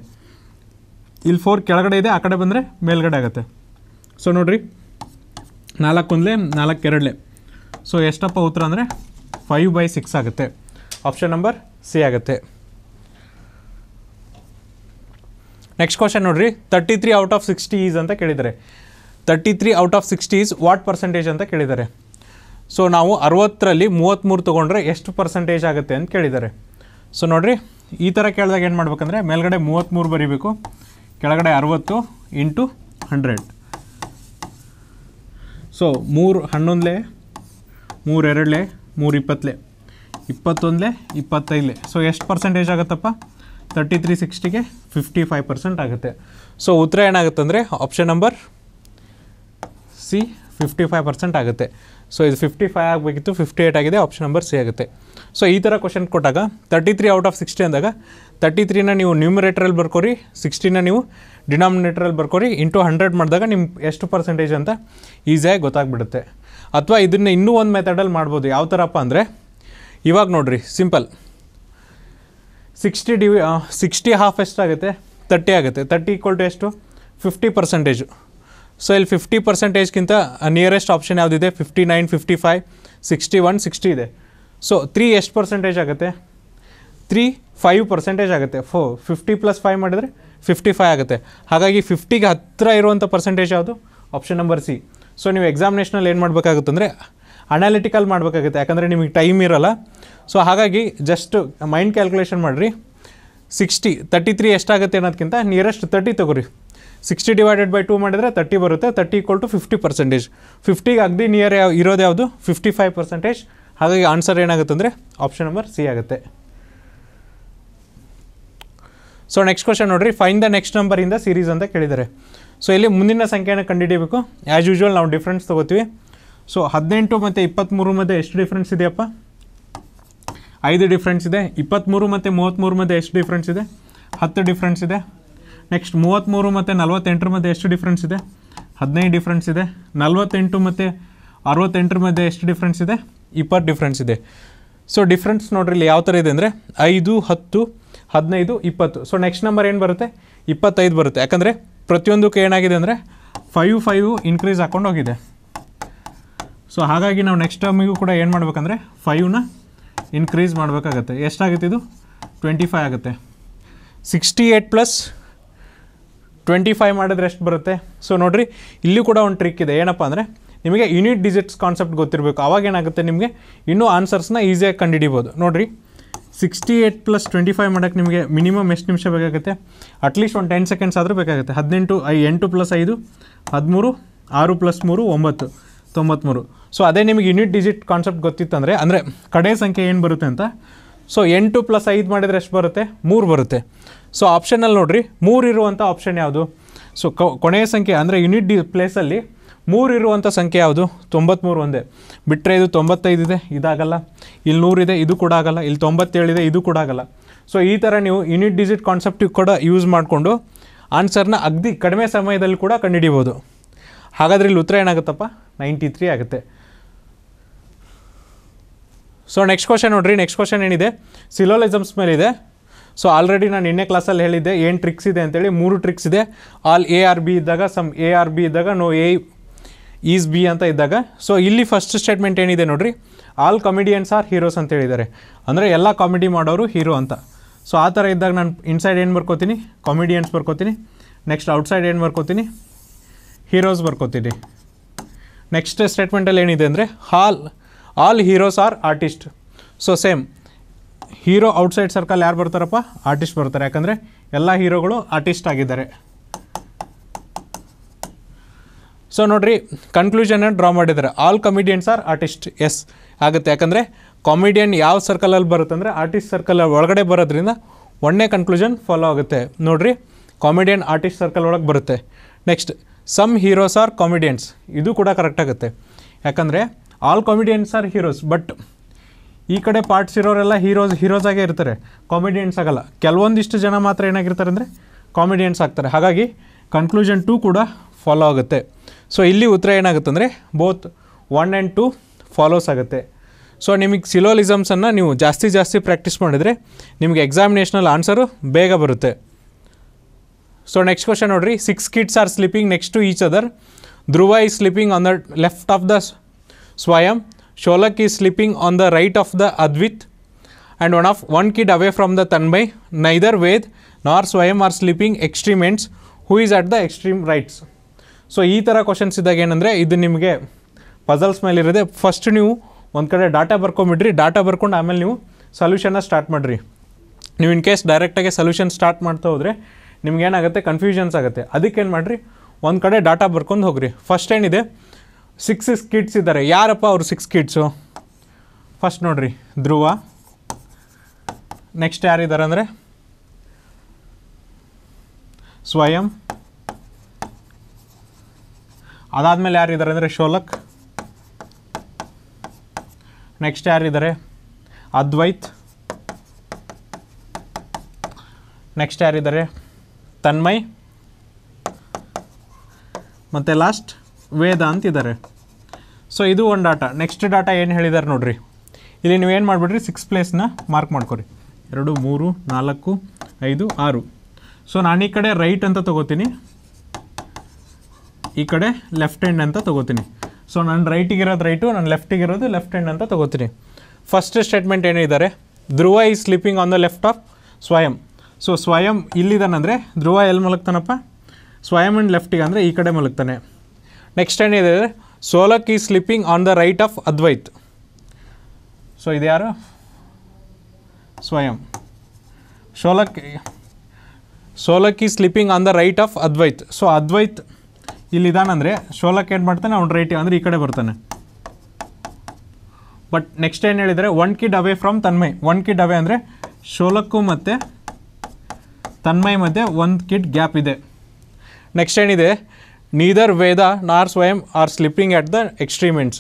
ಇಲ್ಲಿ ಫೋರ್ ಕೆಳಗಡೆ ಇದೆ, ಆ ಕಡೆ ಬಂದರೆ ಮೇಲ್ಗಡೆ ಆಗುತ್ತೆ. ಸೊ ನೋಡಿರಿ. ನಾಲ್ಕು ಒಂದಲೇ, ನಾಲ್ಕು ಎರಡಲೆ. ಸೊ ಎಷ್ಟಪ್ಪ ಉತ್ತರ ಅಂದರೆ ಫೈವ್ ಬೈ ಸಿಕ್ಸ್ ಆಗುತ್ತೆ. ಆಪ್ಷನ್ ನಂಬರ್ ಸಿ ಆಗುತ್ತೆ. ನೆಕ್ಸ್ಟ್ ಕ್ವಶನ್ ನೋಡ್ರಿ. Thirty three out of sixty is ಅಂತ ಕೇಳಿದ್ದಾರೆ. Thirty three out of sixty is what percentage ಅಂತ ಕೇಳಿದ್ದಾರೆ. ಸೊ ನಾವು ಅರವತ್ತರಲ್ಲಿ ಮೂವತ್ತ್ಮೂರು ತೊಗೊಂಡ್ರೆ ಎಷ್ಟು ಪರ್ಸೆಂಟೇಜ್ ಆಗುತ್ತೆ ಅಂತ ಕೇಳಿದ್ದಾರೆ. ಸೊ ನೋಡಿರಿ. ಈ ಥರ ಕೇಳಿದಾಗ ಏನು ಮಾಡ್ಬೇಕಂದ್ರೆ ಮೇಲ್ಗಡೆ ಮೂವತ್ತ್ಮೂರು ಬರೀಬೇಕು. ಕೆಳಗಡೆ ಅರವತ್ತು ಇಂಟು ಹಂಡ್ರೆಡ್ ಸೊ ಮೂರು ಹನ್ನೊಂದಲೇ ಮೂರು ಎರಡಲೆ ಮೂರು ಇಪ್ಪತ್ತಲೆ ಇಪ್ಪತ್ತೊಂದಲೆ, ಇಪ್ಪತ್ತೈದಲೆ. ಸೊ ಎಷ್ಟು ಪರ್ಸೆಂಟೇಜ್ ಆಗುತ್ತಪ್ಪ? ತರ್ಟಿ ತ್ರೀ ಸಿಕ್ಸ್ಟಿಗೆ ಫಿಫ್ಟಿ ಫೈವ್ ಪರ್ಸೆಂಟ್ ಆಗುತ್ತೆ. ಸೊ ಉತ್ತರ ಏನಾಗುತ್ತೆ ಅಂದರೆ option number C fifty five percent ಆಗುತ್ತೆ. ಸೊ ಇದು ಫಿಫ್ಟಿ ಫೈವ್ ಆಗಬೇಕಿತ್ತು ಫಿಫ್ಟಿ ಏಯ್ಟ್ ಆಗಿದೆ ಆಪ್ಷನ್ ನಂಬರ್ ಸಿ ಆಗುತ್ತೆ. ಸೊ ಈ ಥರ ಕ್ವಶನ್ ಕೊಟ್ಟಾಗ thirty three out of sixty ಅಂದಾಗ ತರ್ಟಿ ತ್ರೀನ ನೀವು ನ್ಯೂಮಿರೇಟ್ರಲ್ಲಿ ಬರ್ಕೋರಿ ಸಿಕ್ಸ್ಟಿನ ನೀವು ಡಿನಾಮಿನೇಟ್ರಲ್ಲಿ ಬರ್ಕೋರಿ ಇಂಟು ಹಂಡ್ರೆಡ್ ಮಾಡಿದಾಗ ನಿಮ್ಮ ಎಷ್ಟು ಪರ್ಸೆಂಟೇಜ್ ಅಂತ ಈಸಿಯಾಗಿ ಗೊತ್ತಾಗ್ಬಿಡುತ್ತೆ. ಅಥವಾ ಇದನ್ನು ಇನ್ನೂ ಒಂದು ಮೆಥಡಲ್ಲಿ ಮಾಡ್ಬೋದು. ಯಾವ ಥರಪ್ಪ ಅಂದರೆ, ಇವಾಗ ನೋಡ್ರಿ ಸಿಂಪಲ್ ಸಿಕ್ಸ್ಟಿ ಡಿವಿ ಸಿಕ್ಸ್ಟಿ ಹಾಫ್ ಎಷ್ಟಾಗುತ್ತೆ ತರ್ಟಿ ಆಗುತ್ತೆ? ತರ್ಟಿ ಈಕ್ವಲ್ ಟು ಎಷ್ಟು? ಫಿಫ್ಟಿ ಪರ್ಸೆಂಟೇಜು ಸೊ ಇಲ್ಲಿ ಫಿಫ್ಟಿ ಪರ್ಸೆಂಟೇಜ್ಗಿಂತ ನಿಯರೆಸ್ಟ್ ಆಪ್ಷನ್ ಯಾವುದಿದೆ? Fifty nine fifty five sixty one sixty ಇದೆ. ಸೊ ತ್ರೀ ಎಷ್ಟು ಪರ್ಸೆಂಟೇಜ್ ಆಗುತ್ತೆ? ತ್ರೀ ಫೈವ್ ಪರ್ಸೆಂಟೇಜ್ ಆಗುತ್ತೆ. ಫೋ ಫಿಫ್ಟಿ ಪ್ಲಸ್ ಫೈವ್ ಮಾಡಿದರೆ ಫಿಫ್ಟಿ ಫೈವ್ ಆಗುತ್ತೆ. ಹಾಗಾಗಿ ಫಿಫ್ಟಿಗೆ ಹತ್ತಿರ ಇರುವಂಥ ಪರ್ಸೆಂಟೇಜ್ ಯಾವುದು? ಆಪ್ಷನ್ ನಂಬರ್ ಸಿ ಸೊ ನೀವು ಎಕ್ಸಾಮಿನೇಷನಲ್ಲಿ ಏನು ಮಾಡಬೇಕಾಗುತ್ತೆ ಅಂದರೆ ಅನಾಲಿಟಿಕಲ್ ಮಾಡಬೇಕಾಗುತ್ತೆ. ಯಾಕಂದರೆ ನಿಮಗೆ ಟೈಮ್ ಇರೋಲ್ಲ. ಸೊ ಹಾಗಾಗಿ ಜಸ್ಟ್ ಮೈಂಡ್ ಕ್ಯಾಲ್ಕುಲೇಷನ್ ಮಾಡಿರಿ. ಸಿಕ್ಸ್ಟಿ ತರ್ಟಿ ತ್ರೀ ಎಷ್ಟಾಗುತ್ತೆ ಅನ್ನೋದಕ್ಕಿಂತ ನಿಯರೆಸ್ಟ್ ತರ್ಟಿ ತೊಗೊರಿ. ಸಿಕ್ಸ್ಟಿ ಡಿವೈಡೆಡ್ ಬೈ ಟೂ ಮಾಡಿದರೆ ತರ್ಟಿ ಬರುತ್ತೆ. Thirty equal to fifty percentage ಫಿಫ್ಟಿಗೆ ಅಗದಿ ನಿಯರ್ ಯಾವ, ಇರೋದು ಯಾವುದು? ಫಿಫ್ಟಿ ಫೈವ್ ಪರ್ಸೆಂಟೇಜ್ ಹಾಗಾಗಿ ಆನ್ಸರ್ ಏನಾಗುತ್ತೆ ಅಂದರೆ ಆಪ್ಷನ್ ನಂಬರ್ ಸಿ ಆಗುತ್ತೆ. ಸೊ ನೆಕ್ಸ್ಟ್ ಕ್ವಶನ್ ನೋಡಿರಿ. ಫೈನ್ ದ ನೆಕ್ಸ್ಟ್ ನಂಬರಿಂದ ಸೀರೀಸ್ ಅಂತ ಕೇಳಿದ್ದಾರೆ. ಸೊ ಇಲ್ಲಿ ಮುಂದಿನ ಸಂಖ್ಯೆನ ಕಂಡುಹಿಡಿಯಬೇಕು ಆ್ಯಸ್ ಯೂಶ್ವಲ್ ನಾವು ಡಿಫ್ರೆನ್ಸ್ ತೊಗೋತೀವಿ. ಸೊ ಹದಿನೆಂಟು ಮತ್ತು ಇಪ್ಪತ್ತ್ಮೂರು ಮಧ್ಯೆ ಎಷ್ಟು ಡಿಫ್ರೆನ್ಸ್ ಇದೆಯಪ್ಪ? ಐದು ಡಿಫ್ರೆನ್ಸ್ ಇದೆ. ಇಪ್ಪತ್ತ್ಮೂರು ಮತ್ತು ಮೂವತ್ತ್ಮೂರು ಮಧ್ಯೆ ಎಷ್ಟು ಡಿಫ್ರೆನ್ಸ್ ಇದೆ? ಹತ್ತು ಡಿಫ್ರೆನ್ಸ್ ಇದೆ. ನೆಕ್ಸ್ಟ್ ಮೂವತ್ತ್ಮೂರು ಮತ್ತು ನಲ್ವತ್ತೆಂಟರ ಮಧ್ಯೆ ಎಷ್ಟು ಡಿಫ್ರೆನ್ಸ್ ಇದೆ? ಹದಿನೈದು ಡಿಫ್ರೆನ್ಸ್ ಇದೆ. ನಲ್ವತ್ತೆಂಟು ಮತ್ತು ಅರವತ್ತೆಂಟರ ಮಧ್ಯೆ ಎಷ್ಟು ಡಿಫ್ರೆನ್ಸ್ ಇದೆ? ಇಪ್ಪತ್ತು ಡಿಫ್ರೆನ್ಸ್ ಇದೆ. ಸೊ ಡಿಫ್ರೆನ್ಸ್ ನೋಡ್ರಿ ಇಲ್ಲಿ ಯಾವ ಥರ ಇದೆ ಅಂದರೆ ಐದು, ಹತ್ತು, ಹದಿನೈದು, ಇಪ್ಪತ್ತು. ಸೊ ನೆಕ್ಸ್ಟ್ ನಂಬರ್ ಏನು ಬರುತ್ತೆ? ಇಪ್ಪತ್ತೈದು ಬರುತ್ತೆ. ಯಾಕಂದರೆ ಪ್ರತಿಯೊಂದಕ್ಕೆ ಏನಾಗಿದೆ ಅಂದರೆ ಫೈವ್ ಫೈವ್ ಇನ್ಕ್ರೀಸ್ ಹಾಕೊಂಡು ಹೋಗಿದೆ. ಸೊ ಹಾಗಾಗಿ ನಾವು ನೆಕ್ಸ್ಟ್ ಟರ್ಮಿಗೂ ಕೂಡ ಏನು ಮಾಡಬೇಕಂದ್ರೆ ಫೈವ್ನ ಇನ್ಕ್ರೀಸ್ ಮಾಡಬೇಕಾಗತ್ತೆ. ಎಷ್ಟಾಗುತ್ತೆ ಇದು? ಟ್ವೆಂಟಿ ಫೈವ್ ಆಗುತ್ತೆ. Sixty eight plus twenty five ಮಾಡಿದ್ರೆ ಎಷ್ಟು ಬರುತ್ತೆ? ಸೊ ನೋಡಿರಿ, ಇಲ್ಲಿ ಕೂಡ ಒಂದು ಟ್ರಿಕ್ ಇದೆ. ಏನಪ್ಪ ಅಂದರೆ, ನಿಮಗೆ ಯೂನಿಟ್ ಡಿಜಿಟ್ಸ್ ಕಾನ್ಸೆಪ್ಟ್ ಗೊತ್ತಿರಬೇಕು. ಅವಾಗ ಏನಾಗುತ್ತೆ ನಿಮಗೆ? ಇನ್ನೂ ಆನ್ಸರ್ಸ್ನ ಈಸಿಯಾಗಿ ಕಂಡುಹಿಡಿಬೋದು. ನೋಡಿರಿ sixty eight plus twenty five ಮಾಡೋಕ್ಕೆ ನಿಮಗೆ ಮಿನಿಮಮ್ ಎಷ್ಟು ನಿಮಿಷ ಬೇಕಾಗುತ್ತೆ? ಅಟ್ಲೀಸ್ಟ್ ಒಂದು ಟೆನ್ ಸೆಕೆಂಡ್ಸ್ ಆದರೂ ಬೇಕಾಗುತ್ತೆ. ಹದಿನೆಂಟು, ಐ, ಎಂಟು ಪ್ಲಸ್ ಐದು, ಹದಿಮೂರು, ಆರು ಪ್ಲಸ್ ಮೂರು, ಒಂಬತ್ತು ತೊಂಬತ್ತ್ಮೂರು ಸೊ ಅದೇ ನಿಮಗೆ ಯೂನಿಟ್ ಡಿಜಿಟ್ ಕಾನ್ಸೆಪ್ಟ್ ಗೊತ್ತಿತ್ತಂದರೆ, ಅಂದರೆ ಕಡೆ ಸಂಖ್ಯೆ ಏನು ಬರುತ್ತೆ ಅಂತ? ಸೊ ಎಂಟು ಪ್ಲಸ್ ಐದು ಮಾಡಿದರೆ ಎಷ್ಟು ಬರುತ್ತೆ? ಮೂರು ಬರುತ್ತೆ. ಸೊ ಆಪ್ಷನಲ್ಲಿ ನೋಡಿರಿ, ಮೂರು ಇರುವಂಥ ಆಪ್ಷನ್ ಯಾವುದು? ಸೊ ಕೊನೆಯ ಸಂಖ್ಯೆ, ಅಂದರೆ ಯೂನಿಟ್ ಡಿ ಪ್ಲೇಸಲ್ಲಿ ಮೂರು ಇರುವಂಥ ಸಂಖ್ಯೆ ಯಾವುದು? ತೊಂಬತ್ತ್ಮೂರು ಒಂದೇ. ಬಿಟ್ಟರೆ ಇದು ತೊಂಬತ್ತೈದು ಇದೆ, ಇದಾಗಲ್ಲ. ಇಲ್ಲಿ ನೂರಿದೆ ಇದು ಕೂಡ ಆಗಲ್ಲ. ಇಲ್ಲಿ ತೊಂಬತ್ತೇಳಿದೆ ಇದು ಕೂಡ ಆಗಲ್ಲ. ಸೊ ಈ ಥರ ನೀವು ಯೂನಿಟ್ ಡಿಜಿಟ್ ಕಾನ್ಸೆಪ್ಟ್ ಕೂಡ ಯೂಸ್ ಮಾಡಿಕೊಂಡು ಆನ್ಸರ್ನ ಅಗ್ದಿ ಕಡಿಮೆ ಸಮಯದಲ್ಲಿ ಕೂಡ ಕಂಡುಹಿಡಿಬೋದು. ಹಾಗಾದ್ರೆ ಇಲ್ಲಿ ಉತ್ತರ ಏನಾಗುತ್ತಪ್ಪ? ನೈಂಟಿ ತ್ರೀ ಆಗುತ್ತೆ. ಸೊ ನೆಕ್ಸ್ಟ್ ಕ್ವಶನ್ ನೋಡ್ರಿ. ನೆಕ್ಸ್ಟ್ ಕ್ವಶನ್ ಏನಿದೆ? ಸಿಲೋಲಿಸಮ್ಸ್ ಮೇಲಿದೆ. ಸೊ ಆಲ್ರೆಡಿ ನಾನು ನಿನ್ನೆ ಕ್ಲಾಸಲ್ಲಿ ಹೇಳಿದ್ದೆ, ಏನು ಟ್ರಿಕ್ಸ್ ಇದೆ ಅಂತೇಳಿ ಮೂರು ಟ್ರಿಕ್ಸ್ ಇದೆ. ಆಲ್ ಎ ಆರ್ ಬಿ ಇದ್ದಾಗ ಸಮ್ ಎ ಆರ್ ಬಿ ಇದ್ದಾಗ ನೋ ಎ ಈಸ್ ಬಿ ಅಂತ ಇದ್ದಾಗ. ಸೊ ಇಲ್ಲಿ ಫಸ್ಟ್ ಸ್ಟೇಟ್ಮೆಂಟ್ ಏನಿದೆ ನೋಡ್ರಿ? ಆಲ್ ಕಾಮಿಡಿಯನ್ಸ್ ಆರ್ ಹೀರೋಸ್ ಅಂತ ಹೇಳಿದ್ದಾರೆ. ಅಂದರೆ ಎಲ್ಲ ಕಾಮಿಡಿ ಮಾಡೋರು ಹೀರೋ ಅಂತ. ಸೊ ಆ ಥರ ಇದ್ದಾಗ ನಾನು ಇನ್ಸೈಡ್ ಏನು ಬರ್ಕೋತೀನಿ? ಕಾಮಿಡಿಯನ್ಸ್ ಬರ್ಕೋತೀನಿ. ನೆಕ್ಸ್ಟ್ ಔಟ್ಸೈಡ್ ಏನು ಬರ್ಕೋತೀನಿ? ಹೀರೋಸ್ ಬರ್ಕೋತೀನಿ. ನೆಕ್ಸ್ಟ್ ಸ್ಟೇಟ್ಮೆಂಟಲ್ಲಿ ಏನಿದೆ ಅಂದರೆ all all heroes are artist so same hero outside circle ಯಾರು ಬರ್ತಾರಪ್ಪ? ಆರ್ಟಿಸ್ಟ್ ಬರ್ತಾರೆ. ಯಾಕಂದರೆ ಎಲ್ಲ ಹೀರೋಗಳು ಆರ್ಟಿಸ್ಟ್ ಆಗಿದ್ದಾರೆ. ಸೊ ನೋಡ್ರಿ ಕನ್ಕ್ಲೂಷನ್ ಡ್ರಾ ಮಾಡಿದ್ದಾರೆ? All comedians are artist yes ಆಗುತ್ತೆ. ಯಾಕಂದರೆ ಕಾಮಿಡಿಯನ್ ಯಾವ ಸರ್ಕಲಲ್ಲಿ ಬರುತ್ತೆ ಅಂದರೆ ಆರ್ಟಿಸ್ಟ್ ಸರ್ಕಲ್ ಒಳಗಡೆ ಬರೋದ್ರಿಂದ ಒಳ್ಳೆ ಕನ್ಕ್ಲೂಷನ್ ಫಾಲೋ ಆಗುತ್ತೆ. ನೋಡ್ರಿ ಕಾಮಿಡಿಯನ್ ಆರ್ಟಿಸ್ಟ್ ಸರ್ಕಲ್ ಒಳಗೆ ಬರುತ್ತೆ. Next some heroes are comedians ಇದು ಕೂಡ ಕರೆಕ್ಟ್ ಆಗುತ್ತೆ. ಯಾಕಂದರೆ all comedians are heroes but ಈ ಕಡೆ ಪಾರ್ಟ್ಸ್ ಇರೋರೆಲ್ಲ ಹೀರೋಸ್ ಹೀರೋಸ್ ಆಗೇ ಇರ್ತಾರೆ. ಕಾಮಿಡಿಯನ್ಸ್ ಆಗಲ್ಲ. ಕೆಲವೊಂದಿಷ್ಟು ಜನ ಮಾತ್ರ ಏನಾಗಿರ್ತಾರೆ ಅಂದರೆ ಕಾಮಿಡಿಯನ್ಸ್ ಆಗ್ತಾರೆ. ಹಾಗಾಗಿ ಕನ್ಕ್ಲೂಷನ್ ಟೂ ಕೂಡ ಫಾಲೋ ಆಗುತ್ತೆ. ಸೊ ಇಲ್ಲಿ ಉತ್ತರ ಏನಾಗುತ್ತೆ ಅಂದರೆ both one and two follows ಆಗುತ್ತೆ. ಸೊ ನಿಮಗೆ ಸಿಲೋಲಿಸಮ್ಸನ್ನು ನೀವು ಜಾಸ್ತಿ ಜಾಸ್ತಿ ಪ್ರಾಕ್ಟೀಸ್ ಮಾಡಿದರೆ ನಿಮಗೆ ಎಕ್ಸಾಮಿನೇಷನಲ್ಲಿ ಆನ್ಸರು ಬೇಗ ಬರುತ್ತೆ. ಸೊ ನೆಕ್ಸ್ಟ್ ಕ್ವಶನ್ ನೋಡಿರಿ. Six kids are sleeping next to each other Dhruv is sleeping on the left of the Swayam Shlok is sleeping on the right of the Advait and one of one kid away from the Tanmay neither Ved nor Swayam are sleeping extreme ends who is at the extreme rights so ಈ ಥರ questions ಇದ್ದಾಗ ಏನಂದರೆ, ಇದು ನಿಮಗೆ puzzles ಮೇಲೆ ಇರೋದೇ. First ನೀವು ಒಂದು ಕಡೆ ಡಾಟಾ ಬರ್ಕೊಂಬಿಡ್ರಿ ಡಾಟಾ ಬರ್ಕೊಂಡು ಆಮೇಲೆ ನೀವು ಸೊಲ್ಯೂಷನ್ನ ಸ್ಟಾರ್ಟ್ ಮಾಡಿರಿ. ನೀವು ಇನ್ ಕೇಸ್ ಡೈರೆಕ್ಟಾಗಿ ಸೊಲ್ಯೂಷನ್ ಸ್ಟಾರ್ಟ್ ಮಾಡ್ತಾ ಹೋದರೆ ನಿಮ್ಗೇನಾಗುತ್ತೆ ಕನ್ಫ್ಯೂಷನ್ಸ್ ಆಗುತ್ತೆ. ಅದಕ್ಕೇನು ಮಾಡಿರಿ? ಒಂದು ಕಡೆ ಡಾಟಾ ಬರ್ಕೊಂಡು ಹೋಗ್ರಿ. ಫಸ್ಟ್ ಏನಿದೆ? ಸಿಕ್ಸ್ ಕಿಡ್ಸ್ ಇದ್ದಾರೆ ಯಾರಪ್ಪ ಅವರು ಸಿಕ್ಸ್ ಕಿಡ್ಸು ಫಸ್ಟ್ ನೋಡಿರಿ. ಧ್ರುವ. ನೆಕ್ಸ್ಟ್ ಯಾರಿದ್ದಾರೆ ಅಂದರೆ? ಸ್ವಯಂ ಅದಾದಮೇಲೆ ಯಾರಿದ್ದಾರೆ ಅಂದರೆ ಶೋಲಕ್. ನೆಕ್ಸ್ಟ್ ಯಾರಿದ್ದಾರೆ ಅದ್ವೈತ್. ನೆಕ್ಸ್ಟ್ ಯಾರಿದ್ದಾರೆ ತನ್ಮಯ್. ಮತ್ತು ಲಾಸ್ಟ್ ವೇದ ಅಂತಿದ್ದಾರೆ ಸೊ ಇದು ಒಂದು ಡಾಟಾ. ನೆಕ್ಸ್ಟ್ ಡಾಟಾ ಏನು ಹೇಳಿದ್ದಾರೆ ನೋಡ್ರಿ. ಇಲ್ಲಿ ನೀವು ಏನು ಮಾಡಿಬಿಡ್ರಿ? ಸಿಕ್ಸ್ ಪ್ಲೇಸ್ನ ಮಾರ್ಕ್ ಮಾಡ್ಕೊರಿ. ಎರಡು, ಮೂರು, ನಾಲ್ಕು, ಐದು, ಆರು. ಸೊ ನಾನು ಈ ಕಡೆ ರೈಟ್ ಅಂತ ತೊಗೋತೀನಿ. ಈ ಕಡೆ ಲೆಫ್ಟ್ ಹ್ಯಾಂಡ್ ಅಂತ ತೊಗೋತೀನಿ. ಸೊ ನಾನು ರೈಟಿಗೆ ಇರೋದು ರೈಟು ನಾನು ಲೆಫ್ಟಿಗಿರೋದು ಲೆಫ್ಟ್ ಹ್ಯಾಂಡ್ ಅಂತ ತೊಗೋತೀನಿ. ಫಸ್ಟ್ ಸ್ಟೇಟ್ಮೆಂಟ್ ಏನಿದ್ದಾರೆ? Dhruv is sleeping on the left of Swayam so Swayam ಇಲ್ಲಿದ್ದಾನಂದರೆ ಧ್ರುವ ಎಲ್ಲಿ ಮಲಗ್ತಾನಪ್ಪ? ಸ್ವಯಂ ಆ್ಯಂಡ್ ಲೆಫ್ಟಿಗೆ ಅಂದರೆ ಈ ಕಡೆ ಮಲಗ್ತಾನೆ. ನೆಕ್ಸ್ಟ್ ಏನಿದೆ Shlok is sleeping on the right of Advait so ಇದು ಯಾರು Swayam Shlok Shlok is sleeping on the right of Advait so Advait ಇಲ್ಲಿದ್ದಾನಂದರೆ ಶೋಲಕ್ಕೆ ಏನು ಮಾಡ್ತಾನೆ, ಅವ್ನು ರೈಟ್ ಅಂದರೆ ಈ ಕಡೆ ಬರ್ತಾನೆ. ಬಟ್ ನೆಕ್ಸ್ಟ್ ಏನು ಹೇಳಿದರೆ one kid away from Tanmay one kid away ಅಂದರೆ ಶೋಲಕ್ಕು ಮತ್ತು ತನ್ಮಯ್ ಮಧ್ಯೆ ಒಂದು ಕಿಡ್ ಗ್ಯಾಪ್ ಇದೆ. ನೆಕ್ಸ್ಟ್ ಏನಿದೆ? Neither Veda nor Swayam are slipping at the extremities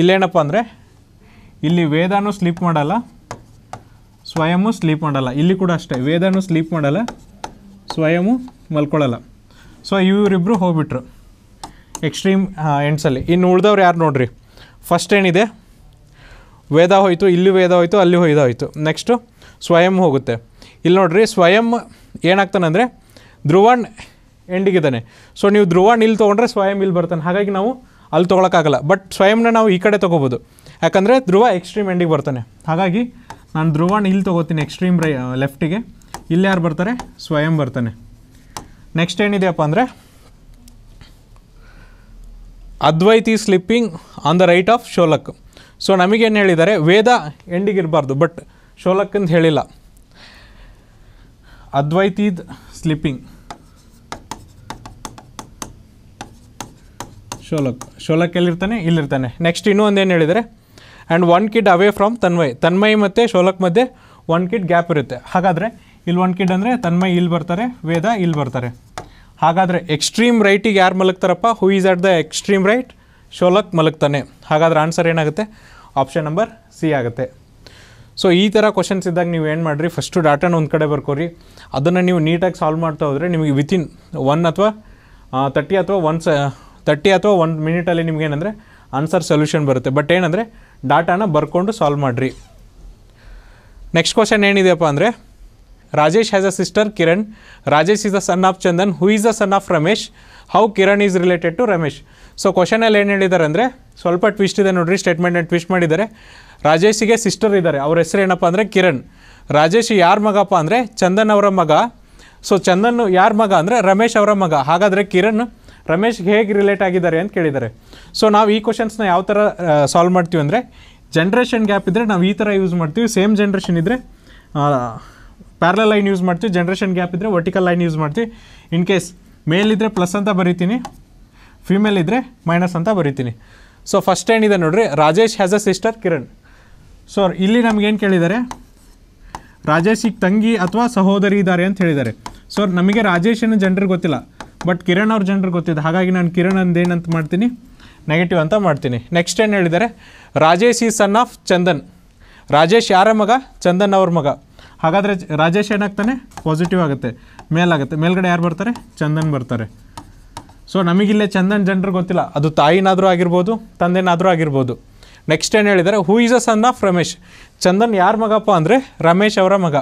ಇಲ್ಲೇನಪ್ಪ ಅಂದರೆ, ಇಲ್ಲಿ ವೇದನೂ ಸ್ಲೀಪ್ ಮಾಡಲ್ಲ ಸ್ವಯಮು ಸ್ಲೀಪ್ ಮಾಡಲ್ಲ. ಇಲ್ಲಿ ಕೂಡ ಅಷ್ಟೇ ವೇದಾನು ಸ್ಲೀಪ್ ಮಾಡಲ್ಲ ಸ್ವಯಮೂ ಮಲ್ಕೊಳ್ಳಲ್ಲ. ಸೊ ಇವರಿಬ್ಬರು ಹೋಗ್ಬಿಟ್ರು. ಎಕ್ಸ್ಟ್ರೀಮ್ ಎಂಡ್ಸಲ್ಲಿ ಇನ್ನು ಉಳ್ದವ್ರು ಯಾರು ನೋಡ್ರಿ? ಫಸ್ಟ್ ಏನಿದೆ? ವೇದ ಹೋಯಿತು, ಇಲ್ಲಿ ವೇದ ಹೋಯಿತು, ಅಲ್ಲಿ ವೇದ ಹೋಯಿತು. ನೆಕ್ಸ್ಟು ಸ್ವಯಂ ಹೋಗುತ್ತೆ. ಇಲ್ಲಿ ನೋಡ್ರಿ, ಸ್ವಯಂ ಏನಾಗ್ತಾನಂದರೆ ಧ್ರುವನ್ ಎಂಡಿಗಿದ್ದಾನೆ. ಸೊ ನೀವು ಧ್ರುವಣ್ ಇಲ್ಲಿ ತೊಗೊಂಡ್ರೆ ಸ್ವಯಂ ಇಲ್ಲಿ ಬರ್ತಾನೆ. ಹಾಗಾಗಿ ನಾವು ಅಲ್ಲಿ ತೊಗೊಳಕ್ಕಾಗಲ್ಲ. ಬಟ್ ಸ್ವಯಂನ ನಾವು ಈ ಕಡೆ ತೊಗೋಬೋದು. ಯಾಕಂದರೆ ಧ್ರುವ ಎಕ್ಸ್ಟ್ರೀಮ್ ಎಂಡಿಗೆ ಬರ್ತಾನೆ. ಹಾಗಾಗಿ ನಾನು ಧ್ರುವನ್ ಇಲ್ಲಿ ತೊಗೋತೀನಿ ಎಕ್ಸ್ಟ್ರೀಮ್ ರೈ ಲೆಫ್ಟಿಗೆ ಇಲ್ಲಿ ಯಾರು ಬರ್ತಾರೆ? ಸ್ವಯಂ ಬರ್ತಾನೆ. ನೆಕ್ಸ್ಟ್ ಏನಿದೆಯಪ್ಪ ಅಂದರೆ ಅದ್ವೈತಿ sleeping on the right of Shlok so ನಮಗೇನು ಹೇಳಿದ್ದಾರೆ? ವೇದ ಎಂಡಿಗಿರಬಾರ್ದು ಬಟ್ ಶೋಲಕ್ ಅಂತ ಹೇಳಿಲ್ಲ. ಅದ್ವೈತಿದ್ ಸ್ಲಿಪ್ಪಿಂಗ್. ಶೋಲಕ್ ಶೋಲಕ್ ಎಲ್ಲಿರ್ತಾನೆ? ಇಲ್ಲಿರ್ತಾನೆ. ನೆಕ್ಸ್ಟ್ ಇನ್ನೂ ಒಂದೇನು ಹೇಳಿದರೆ and one kid away from Tanmay Tanmay ಮತ್ತು ಶೋಲಕ್ ಮಧ್ಯೆ ಒನ್ ಕಿಡ್ ಗ್ಯಾಪ್ ಇರುತ್ತೆ. ಹಾಗಾದರೆ, ಇಲ್ಲಿ ಒನ್ ಕಿಡ್ ಅಂದರೆ ತನ್ಮಯ್ ಇಲ್ಲಿ ಬರ್ತಾರೆ, ವೇದ, ಇಲ್ಲಿ ಬರ್ತಾರೆ. ಹಾಗಾದರೆ ಎಕ್ಸ್ಟ್ರೀಮ್ ರೈಟಿಗೆ ಯಾರು ಮಲಗ್ತಾರಪ್ಪ? Who is at the extreme right Shlok ಮಲಗ್ತಾನೆ. ಹಾಗಾದ್ರೆ ಆನ್ಸರ್ ಏನಾಗುತ್ತೆ? ಆಪ್ಷನ್ ನಂಬರ್ ಸಿ ಆಗುತ್ತೆ. ಸೊ ಈ ಥರ ಕ್ವಶನ್ಸ್ ಇದ್ದಾಗ ನೀವು ಏನು ಮಾಡಿರಿ? ಫಸ್ಟು ಡಾಟಾನ ಒಂದು ಕಡೆ ಬರ್ಕೋರಿ. ಅದನ್ನು ನೀವು ನೀಟಾಗಿ ಸಾಲ್ವ್ ಮಾಡ್ತಾ ಹೋದರೆ ನಿಮಗೆ ವಿತಿನ್ ಒನ್ ಅಥವಾ ತರ್ಟಿ ಅಥವಾ ಒನ್ ಸ ತರ್ಟಿ ಅಥವಾ ಒನ್ ಮಿನಿಟಲ್ಲಿ ನಿಮ್ಗೆ ಏನಂದರೆ ಆನ್ಸರ್ ಸೊಲ್ಯೂಷನ್ ಬರುತ್ತೆ. ಬಟ್ ಏನಂದರೆ, ಡಾಟಾನ ಬರ್ಕೊಂಡು ಸಾಲ್ವ್ ಮಾಡಿರಿ. ನೆಕ್ಸ್ಟ್ ಕ್ವಶನ್ ಏನಿದೆಯಪ್ಪ ಅಂದರೆ Rajesh has a sister Kiran Rajesh is the son of Chandan Who is the son of Ramesh How Kiran is related to Ramesh so ಕ್ವಶನಲ್ಲಿ ಏನು ಹೇಳಿದ್ದಾರೆ ಅಂದರೆ, ಸ್ವಲ್ಪ ಟ್ವಿಸ್ಟ್ ಇದೆ ನೋಡ್ರಿ ಸ್ಟೇಟ್ಮೆಂಟ್ ಟ್ವಿಸ್ಟ್ ಮಾಡಿದ್ದಾರೆ. ರಾಜೇಶಿಗೆ ಸಿಸ್ಟರ್ ಇದ್ದಾರೆ. ಅವ್ರ ಹೆಸರು ಏನಪ್ಪ ಅಂದರೆ ಕಿರಣ್ ರಾಜೇಶ್ ಯಾರ ಮಗಪ್ಪ ಅಂದರೆ ಚಂದನ್ ಅವರ ಮಗ. ಸೊ ಚಂದನ್ ಯಾರ ಮಗ ಅಂದರೆ ರಮೇಶ್ ಅವರ ಮಗ. ಹಾಗಾದರೆ ಕಿರಣ್ ರಮೇಶ್ಗೆ ಹೇಗೆ ರಿಲೇಟ್ ಆಗಿದ್ದಾರೆ ಅಂತ ಕೇಳಿದ್ದಾರೆ. ಸೊ ನಾವು ಈ ಕ್ವಶನ್ಸ್ನ ಯಾವ ಥರ ಸಾಲ್ವ್ ಮಾಡ್ತೀವಿ ಅಂದರೆ ಜನ್ರೇಷನ್ ಗ್ಯಾಪ್ ಇದ್ದರೆ ನಾವು ಈ ಥರ ಯೂಸ್ ಮಾಡ್ತೀವಿ. ಸೇಮ್ ಜನ್ರೇಷನ್ ಇದ್ದರೆ ಪ್ಯಾರಲ ಲೈನ್ ಯೂಸ್ ಮಾಡ್ತೀವಿ. ಜನ್ರೇಷನ್ ಗ್ಯಾಪ್ ಇದ್ದರೆ ವರ್ಟಿಕಲ್ ಲೈನ್ ಯೂಸ್ ಮಾಡ್ತೀವಿ. ಇನ್ ಕೇಸ್ ಮೇಲ್ ಇದ್ದರೆ ಪ್ಲಸ್ ಅಂತ ಬರಿತೀನಿ. ಫಿಮೇಲ್ ಇದ್ದರೆ ಮೈನಸ್ ಅಂತ ಬರಿತೀನಿ. ಸೊ ಫಸ್ಟ್ ಏನಿದೆ ನೋಡ್ರಿ. Rajesh has a sister Kiran so ಇಲ್ಲಿ ನಮಗೇನು ಕೇಳಿದ್ದಾರೆ ರಾಜೇಶಿಗೆ ತಂಗಿ ಅಥವಾ ಸಹೋದರಿ ಇದ್ದಾರೆ ಅಂತ ಹೇಳಿದ್ದಾರೆ ಸೊ ನಮಗೆ ರಾಜೇಶನ ಜನರಿಗೆ ಗೊತ್ತಿಲ್ಲ. ಬಟ್ ಕಿರಣ್ ಅವ್ರ ಜನರಿಗೆ ಗೊತ್ತಿದೆ. ಹಾಗಾಗಿ ನಾನು ಕಿರಣ್ ಅಂದೇನಂತ ಮಾಡ್ತೀನಿ. ನೆಗೆಟಿವ್ ಅಂತ ಮಾಡ್ತೀನಿ. ನೆಕ್ಸ್ಟ್ ಏನು ಹೇಳಿದ್ದಾರೆ ರಾಜೇಶ್ ಈ ಸನ್ ಆಫ್ ಚಂದನ್ ರಾಜೇಶ್ ಯಾರ ಮಗ? ಚಂದನ್ ಅವ್ರ ಮಗ. ಹಾಗಾದರೆ ರಾಜೇಶ್ ಏನಾಗ್ತಾನೆ? ಪಾಸಿಟಿವ್ ಆಗುತ್ತೆ. ಮೇಲಾಗುತ್ತೆ. ಮೇಲ್ಗಡೆ ಯಾರು ಬರ್ತಾರೆ? ಚಂದನ್ ಬರ್ತಾರೆ. ಸೊ ನಮಗಿಲ್ಲೇ ಚಂದನ್ ಜನರು ಗೊತ್ತಿಲ್ಲ. ಅದು ತಾಯಿನಾದರೂ ಆಗಿರ್ಬೋದು, ತಂದೆನಾದರೂ ಆಗಿರ್ಬೋದು. ನೆಕ್ಸ್ಟ್ ಏನು ಹೇಳಿದ್ದಾರೆ who is a son of Ramesh Chandan ಯಾರ ಮಗಪ್ಪ ಅಂದರೆ ರಮೇಶ್ ಅವರ ಮಗ.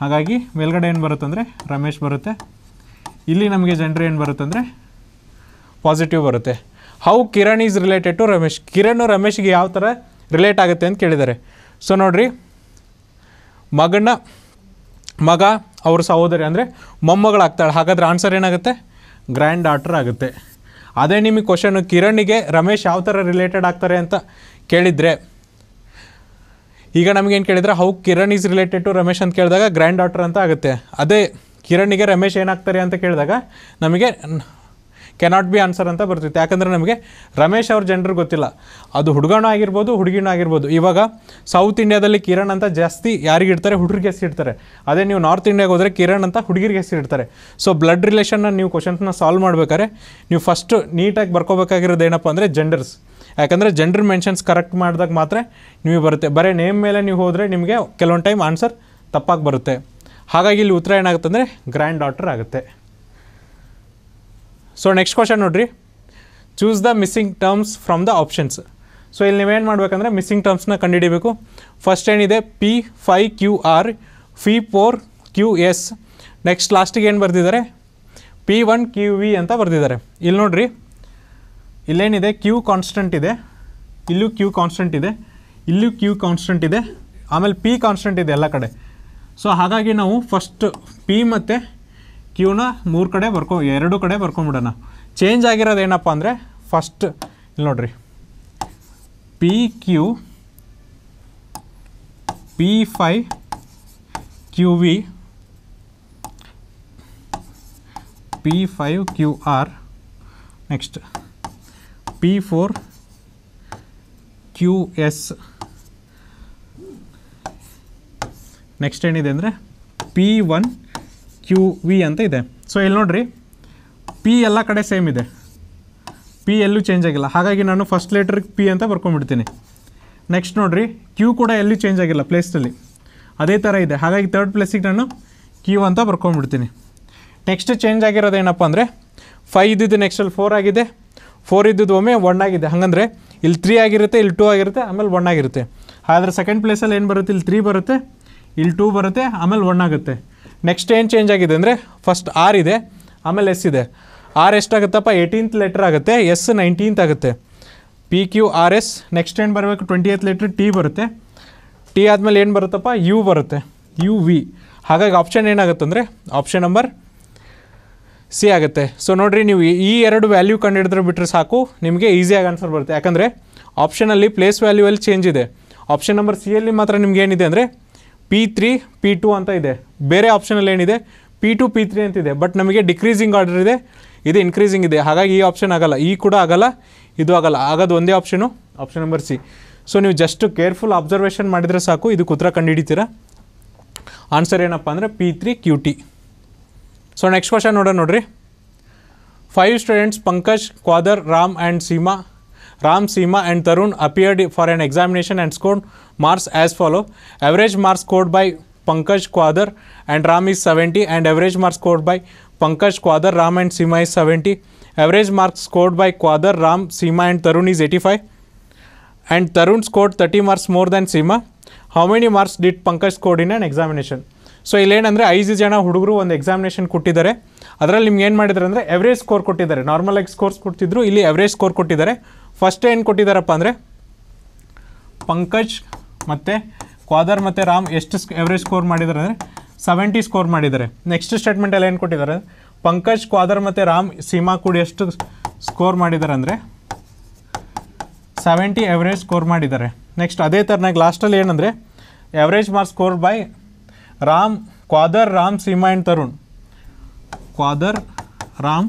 ಹಾಗಾಗಿ ಮೇಲ್ಗಡೆ ಏನು ಬರುತ್ತೆ ಅಂದರೆ ರಮೇಶ್ ಬರುತ್ತೆ. ಇಲ್ಲಿ ನಮಗೆ ಜನರು ಏನು ಬರುತ್ತೆ ಅಂದರೆ ಪಾಸಿಟಿವ್ ಬರುತ್ತೆ. How Kiran is related to Ramesh? Kiran ರಮೇಶ್ಗೆ ಯಾವ ಥರ ರಿಲೇಟ್ ಆಗುತ್ತೆ ಅಂತ ಕೇಳಿದ್ದಾರೆ ಸೊ ನೋಡ್ರಿ. ಮಗನ ಮಗ, ಅವ್ರ ಸಹೋದರಿ ಅಂದರೆ ಮೊಮ್ಮಗಳಾಗ್ತಾಳೆ ಹಾಗಾದ್ರೆ ಆನ್ಸರ್ ಏನಾಗುತ್ತೆ? ಗ್ರ್ಯಾಂಡ್ ಡಾಟರ್ ಆಗುತ್ತೆ. ಅದೇ ನಿಮಗೆ ಕ್ವಶನು ಕಿರಣ್ಗೆ ರಮೇಶ್ ಯಾವ ಥರ ರಿಲೇಟೆಡ್ ಆಗ್ತಾರೆ ಅಂತ ಕೇಳಿದರೆ, ಈಗ ನಮಗೇನು ಕೇಳಿದರೆ how Kiran is related to Ramesh ಅಂತ ಕೇಳಿದಾಗ ಗ್ರ್ಯಾಂಡ್ ಡಾಟರ್ ಅಂತ ಆಗುತ್ತೆ. ಅದೇ ಕಿರಣ್ಗೆ ರಮೇಶ್ ಏನಾಗ್ತಾರೆ ಅಂತ ಕೇಳಿದಾಗ, ನಮಗೆ ಕೆನಾಟ್ ಬಿ ಆನ್ಸರ್ ಅಂತ ಬರ್ತಿತ್ತು ಯಾಕಂದರೆ ನಮಗೆ ರಮೇಶ್ ಅವ್ರ ಜನರು ಗೊತ್ತಿಲ್ಲ. ಅದು ಹುಡುಗನೂ ಆಗಿರ್ಬೋದು, ಹುಡುಗಿನೂ ಆಗಿರ್ಬೋದು. ಇವಾಗ ಸೌತ್ ಇಂಡಿಯಾದಲ್ಲಿ ಕಿರಣ್ ಅಂತ ಜಾಸ್ತಿ ಯಾರಿಗೆ ಇಡ್ತಾರೆ? ಹುಡುಗರಿಗೆ ಇಡ್ತಾರೆ. ಅದೇ ನೀವು ನಾರ್ತ್ ಇಂಡಿಯಾಗೆ ಹೋದರೆ ಕಿರಣ್ ಅಂತ ಹುಡುಗಿರಿಗೆ ಇಡ್ತಾರೆ. ಸೊ ಬ್ಲಡ್ ರಿಲೇಷನ್ನ ನೀವು ಕ್ವಶನ್ಸ್ನ ಸಾಲ್ವ್ ಮಾಡ್ಬೇಕಾದ್ರೆ ನೀವು ಫಸ್ಟು ನೀಟಾಗಿ ಬರ್ಕೋಬೇಕಾಗಿರೋದು ಏನಪ್ಪ ಅಂದರೆ ಜೆಂಡರ್ಸ್ ಯಾಕಂದರೆ ಜೆಂಡರ್ ಮೆನ್ಷನ್ಸ್ ಕರೆಕ್ಟ್ ಮಾಡಿದಾಗ ಮಾತ್ರ ನೀವು ಬರುತ್ತೆ. ಬರೀ ನೇಮ್ ಮೇಲೆ ನೀವು ಹೋದರೆ ನಿಮಗೆ ಕೆಲವೊಂದು ಟೈಮ್ ಆನ್ಸರ್ ತಪ್ಪಾಗಿ ಬರುತ್ತೆ. ಹಾಗಾಗಿ ಇಲ್ಲಿ ಉತ್ತರ ಏನಾಗುತ್ತೆ ಅಂದರೆ ಗ್ರ್ಯಾಂಡ್ ಡಾಟರ್ ಆಗುತ್ತೆ. ಸೊ ನೆಕ್ಸ್ಟ್ ಕ್ವಶನ್ ನೋಡ್ರಿ. Choose the missing terms from the options so ಇಲ್ಲಿ ನೀವೇನು ಮಾಡಬೇಕಂದ್ರೆ ಮಿಸ್ಸಿಂಗ್ ಟರ್ಮ್ಸ್ನ ಕಂಡುಹಿಡಿಬೇಕು. ಫಸ್ಟ್ ಏನಿದೆ? P five Q R P four Q S next ಲಾಸ್ಟಿಗೆ ಏನು ಬರೆದಿದ್ದಾರೆ? ಪಿ ಒನ್ ಕ್ಯೂ ವಿ ಅಂತ ಬರೆದಿದ್ದಾರೆ. ಇಲ್ಲಿ ನೋಡ್ರಿ. ಇಲ್ಲೇನಿದೆ? ಕ್ಯೂ ಕಾನ್ಸ್ಟೆಂಟ್ ಇದೆ. ಇಲ್ಲೂ ಕ್ಯೂ ಕಾನ್ಸ್ಟೆಂಟ್ ಇದೆ. ಇಲ್ಲೂ ಕ್ಯೂ ಕಾನ್ಸ್ಟೆಂಟ್ ಇದೆ. ಆಮೇಲೆ ಪಿ ಕಾನ್ಸ್ಟೆಂಟ್ ಇದೆ ಎಲ್ಲ ಕಡೆ. ಸೊ ಹಾಗಾಗಿ ನಾವು ಫಸ್ಟ್ ಪಿ ಮತ್ತು ಕ್ಯೂನ ಮೂರು ಕಡೆ ಬರ್ಕೊ, ಎರಡು ಕಡೆ ಬರ್ಕೊಂಬಿಡೋಣ. ಚೇಂಜ್ ಆಗಿರೋದು ಏನಪ್ಪ ಅಂದರೆ ಫಸ್ಟ್ ಇಲ್ಲಿ ನೋಡ್ರಿ. P Q P five Q V P five Q R next P four Q S next ಏನಿದೆ ಅಂದರೆ ಪಿ ಒನ್ ಕ್ಯೂ ವಿ ಅಂತ ಇದೆ. ಸೊ ಇಲ್ಲಿ ನೋಡ್ರಿ ಪಿ ಎಲ್ಲ ಕಡೆ ಸೇಮ್ ಇದೆ. ಪಿ ಎಲ್ಲೂ ಚೇಂಜ್ ಆಗಿಲ್ಲ. ಹಾಗಾಗಿ ನಾನು ಫಸ್ಟ್ ಲೆಟ್ರಿಗೆ ಪಿ ಅಂತ ಬರ್ಕೊಂಡ್ಬಿಡ್ತೀನಿ. ನೆಕ್ಸ್ಟ್ ನೋಡ್ರಿ ಕ್ಯೂ ಕೂಡ ಎಲ್ಲೂ ಚೇಂಜ್ ಆಗಿಲ್ಲ ಪ್ಲೇಸ್ನಲ್ಲಿ ಅದೇ ಥರ ಇದೆ. ಹಾಗಾಗಿ ತರ್ಡ್ ಪ್ಲೇಸಿಗೆ ನಾನು ಕ್ಯೂ ಅಂತ ಬರ್ಕೊಂಡ್ಬಿಡ್ತೀನಿ. ನೆಕ್ಸ್ಟ್ ಚೇಂಜ್ ಆಗಿರೋದು ಏನಪ್ಪ ಅಂದರೆ ಫೈ ಇದ್ದಿದ್ದು ನೆಕ್ಸ್ಟಲ್ಲಿ ಫೋರ್ ಆಗಿದೆ. ಫೋರ್ ಇದ್ದಿದ್ದು ಒಮ್ಮೆ ಒನ್ ಆಗಿದೆ. ಹಾಗಂದ್ರೆ, ಇಲ್ಲಿ ತ್ರೀ ಆಗಿರುತ್ತೆ, ಇಲ್ಲಿ ಟೂ ಆಗಿರುತ್ತೆ, ಆಮೇಲೆ ಒನ್ ಆಗಿರುತ್ತೆ. ಆದರೆ ಸೆಕೆಂಡ್ ಪ್ಲೇಸಲ್ಲಿ ಏನು ಬರುತ್ತೆ? ಇಲ್ಲಿ ತ್ರೀ ಬರುತ್ತೆ, ಇಲ್ಲಿ ಟೂ ಬರುತ್ತೆ, ಆಮೇಲೆ ಒನ್ ಆಗುತ್ತೆ. ನೆಕ್ಸ್ಟ್ ಏನು ಚೇಂಜ್ ಆಗಿದೆ ಅಂದರೆ ಫಸ್ಟ್ ಆರ್ ಇದೆ, ಆಮೇಲೆ ಎಸ್ ಇದೆ. ಆರ್ ಎಷ್ಟಾಗುತ್ತಪ್ಪ? ಏಯ್ಟೀನ್ತ್ ಲೆಟ್ರ್ ಆಗುತ್ತೆ ಎಸ್ ನೈನ್ಟೀನ್ತ್ ಆಗುತ್ತೆ. P Q R S next ಏನು ಬರಬೇಕು? ಟ್ವೆಂಟಿ ಏತ್ ಲೆಟ್ರ್ ಟಿ ಬರುತ್ತೆ. ಟಿ ಆದಮೇಲೆ ಏನು ಬರುತ್ತಪ್ಪ? ಯು ಬರುತ್ತೆ. ಯು ವಿ ಹಾಗಾಗಿ ಆಪ್ಷನ್ ಏನಾಗುತ್ತೆ ಅಂದರೆ ಆಪ್ಷನ್ ನಂಬರ್ ಸಿ ಆಗುತ್ತೆ. ಸೊ ನೋಡಿರಿ, ನೀವು ಈ- ಎರಡು ವ್ಯಾಲ್ಯೂ ಕಂಡುಹಿಡಿದ್ರೆ ಬಿಟ್ಟರೆ ಸಾಕು. ನಿಮಗೆ ಈಸಿಯಾಗಿ ಆನ್ಸರ್ ಬರುತ್ತೆ. ಯಾಕಂದರೆ ಆಪ್ಷನಲ್ಲಿ ಪ್ಲೇಸ್ ವ್ಯಾಲ್ಯೂ ಅಲ್ಲಿ ಚೇಂಜ್ ಇದೆ. ಆಪ್ಷನ್ ನಂಬರ್ ಸಿ ಅಲ್ಲಿ ಮಾತ್ರ ನಿಮ್ಗೆ ಏನಿದೆ ಅಂದರೆ ಪಿ ತ್ರೀ ಪಿ ಟು ಅಂತ ಇದೆ. ಬೇರೆ ಆಪ್ಷನಲ್ಲಿ ಏನಿದೆ? ಪಿ ಟು ಪಿ ತ್ರೀ ಅಂತಿದೆ ಬಟ್ ನಮಗೆ ಡಿಕ್ರೀಸಿಂಗ್ ಆರ್ಡರ್ ಇದೆ. ಇದು ಇನ್ಕ್ರೀಸಿಂಗ್ ಇದೆ. ಹಾಗಾಗಿ ಈ ಆಪ್ಷನ್ ಆಗಲ್ಲ. ಈ ಕೂಡ ಆಗಲ್ಲ. ಇದು ಆಗಲ್ಲ. ಆಗೋದು ಒಂದೇ option option number C so ನೀವು ಜಸ್ಟ್ ಕೇರ್ಫುಲ್ ಅಬ್ಸರ್ವೇಷನ್ ಮಾಡಿದರೆ ಸಾಕು. ಇದಕ್ಕೆ ಉತ್ತರ ಕಂಡುಹಿಡಿತೀರಾ? ಆನ್ಸರ್ ಏನಪ್ಪ ಅಂದರೆ P three Q T so next question ನೋಡೋಣ ನೋಡ್ರಿ. Five students Pankaj Qadir Ram and Seema Ram, Seema and Tarun appeared for an examination and scored marks as follow. Average marks scored by Pankaj Kwadar and Ram is 70 and average marks scored by Pankaj Kwadar, Ram and Seema is 70. Average marks scored by Kwadar, Ram, Seema and Tarun is 85. And Tarun scored 30 marks more than Seema. How many marks did Pankaj score in an examination? So ಇಲ್ಲೇನಂದರೆ ಐದು ಜನ ಹುಡುಗರು ಒಂದು examination ಕೊಟ್ಟಿದ್ದಾರೆ. ಅದರಲ್ಲಿ ನಿಮ್ಗೆ ಏನು ಮಾಡಿದ್ದಾರೆ ಅಂದರೆ ಎವರೇಜ್ ಸ್ಕೋರ್ ಕೊಟ್ಟಿದ್ದಾರೆ. ನಾರ್ಮಲ್ ಆಗಿ ಸ್ಕೋರ್ಸ್ ಕೊಡ್ತಿದ್ರು, ಇಲ್ಲಿ ಎವರೇಜ್ ಸ್ಕೋರ್ ಕೊಟ್ಟಿದ್ದಾರೆ. ಫಸ್ಟ್ ಏನು ಕೊಟ್ಟಿದ್ದಾರಪ್ಪ ಅಂದರೆ ಪಂಕಜ್ ಮತ್ತು ಕ್ವಾದರ್ ಮತ್ತು ರಾಮ್ ಎಷ್ಟು ಎವರೇಜ್ ಸ್ಕೋರ್ ಮಾಡಿದ್ದಾರೆ ಅಂದರೆ ಸೆವೆಂಟಿ ಸ್ಕೋರ್ ಮಾಡಿದ್ದಾರೆ. ನೆಕ್ಸ್ಟ್ ಸ್ಟೇಟ್ಮೆಂಟಲ್ಲಿ ಏನು ಕೊಟ್ಟಿದ್ದಾರೆ? ಪಂಕಜ್, ಕ್ವಾದರ್ ಮತ್ತು ರಾಮ್, ಸೀಮಾ ಕೂಡಿ ಎಷ್ಟು ಸ್ಕೋರ್ ಮಾಡಿದ್ದಾರೆ ಅಂದರೆ ಸೆವೆಂಟಿ ಎವರೇಜ್ ಸ್ಕೋರ್ ಮಾಡಿದ್ದಾರೆ. ನೆಕ್ಸ್ಟ್ ಅದೇ ಥರನಾಗಿ ಲಾಸ್ಟಲ್ಲಿ ಏನಂದರೆ average marks score by Ram, Qadir Ram Seema and Tarun. Qadir Ram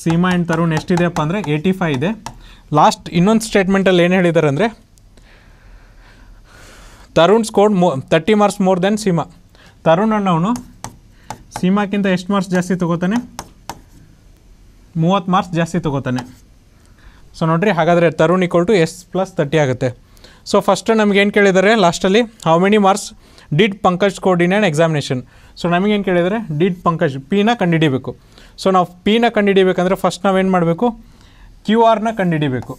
Seema and Tarun ಎಷ್ಟಿದೆಯಪ್ಪ ಅಂದರೆ ಏಯ್ಟಿ ಫೈವ್ ಇದೆ. ಲಾಸ್ಟ್ ಇನ್ನೊಂದು ಸ್ಟೇಟ್ಮೆಂಟಲ್ಲಿ ಏನು ಹೇಳಿದ್ದಾರೆ ಅಂದರೆ, Tarun scored more thirty marks more than Seema. Tarun ಅನ್ನೋನು ಸೀಮಾಕ್ಕಿಂತ ಎಷ್ಟು ಮಾರ್ಕ್ಸ್ ಜಾಸ್ತಿ ತೊಗೋತಾನೆ? ಮೂವತ್ತು ಮಾರ್ಕ್ಸ್ ಜಾಸ್ತಿ ತೊಗೋತಾನೆ. ಸೊ ನೋಡಿರಿ, ಹಾಗಾದರೆ Tarun equal to S plus thirty ಆಗುತ್ತೆ. ಸೊ ಫಸ್ಟ್ ನಮ್ಗೆ ಏನು ಕೇಳಿದ್ದಾರೆ ಲಾಸ್ಟಲ್ಲಿ how many marks did Pankaj score in and examination so ನಮಗೇನು ಕೇಳಿದರೆ ಡಿಡ್ ಪಂಕಜ್ ಪಿನ ಕಂಡುಹಿಡಿಬೇಕು. ಸೊ ನಾವು ಪಿನ ಕಂಡುಹಿಡಿಬೇಕಂದ್ರೆ ಫಸ್ಟ್ ನಾವೇನು ಮಾಡಬೇಕು? ಕ್ಯೂ ಆರ್ನ ಕಂಡುಹಿಡಿಬೇಕು.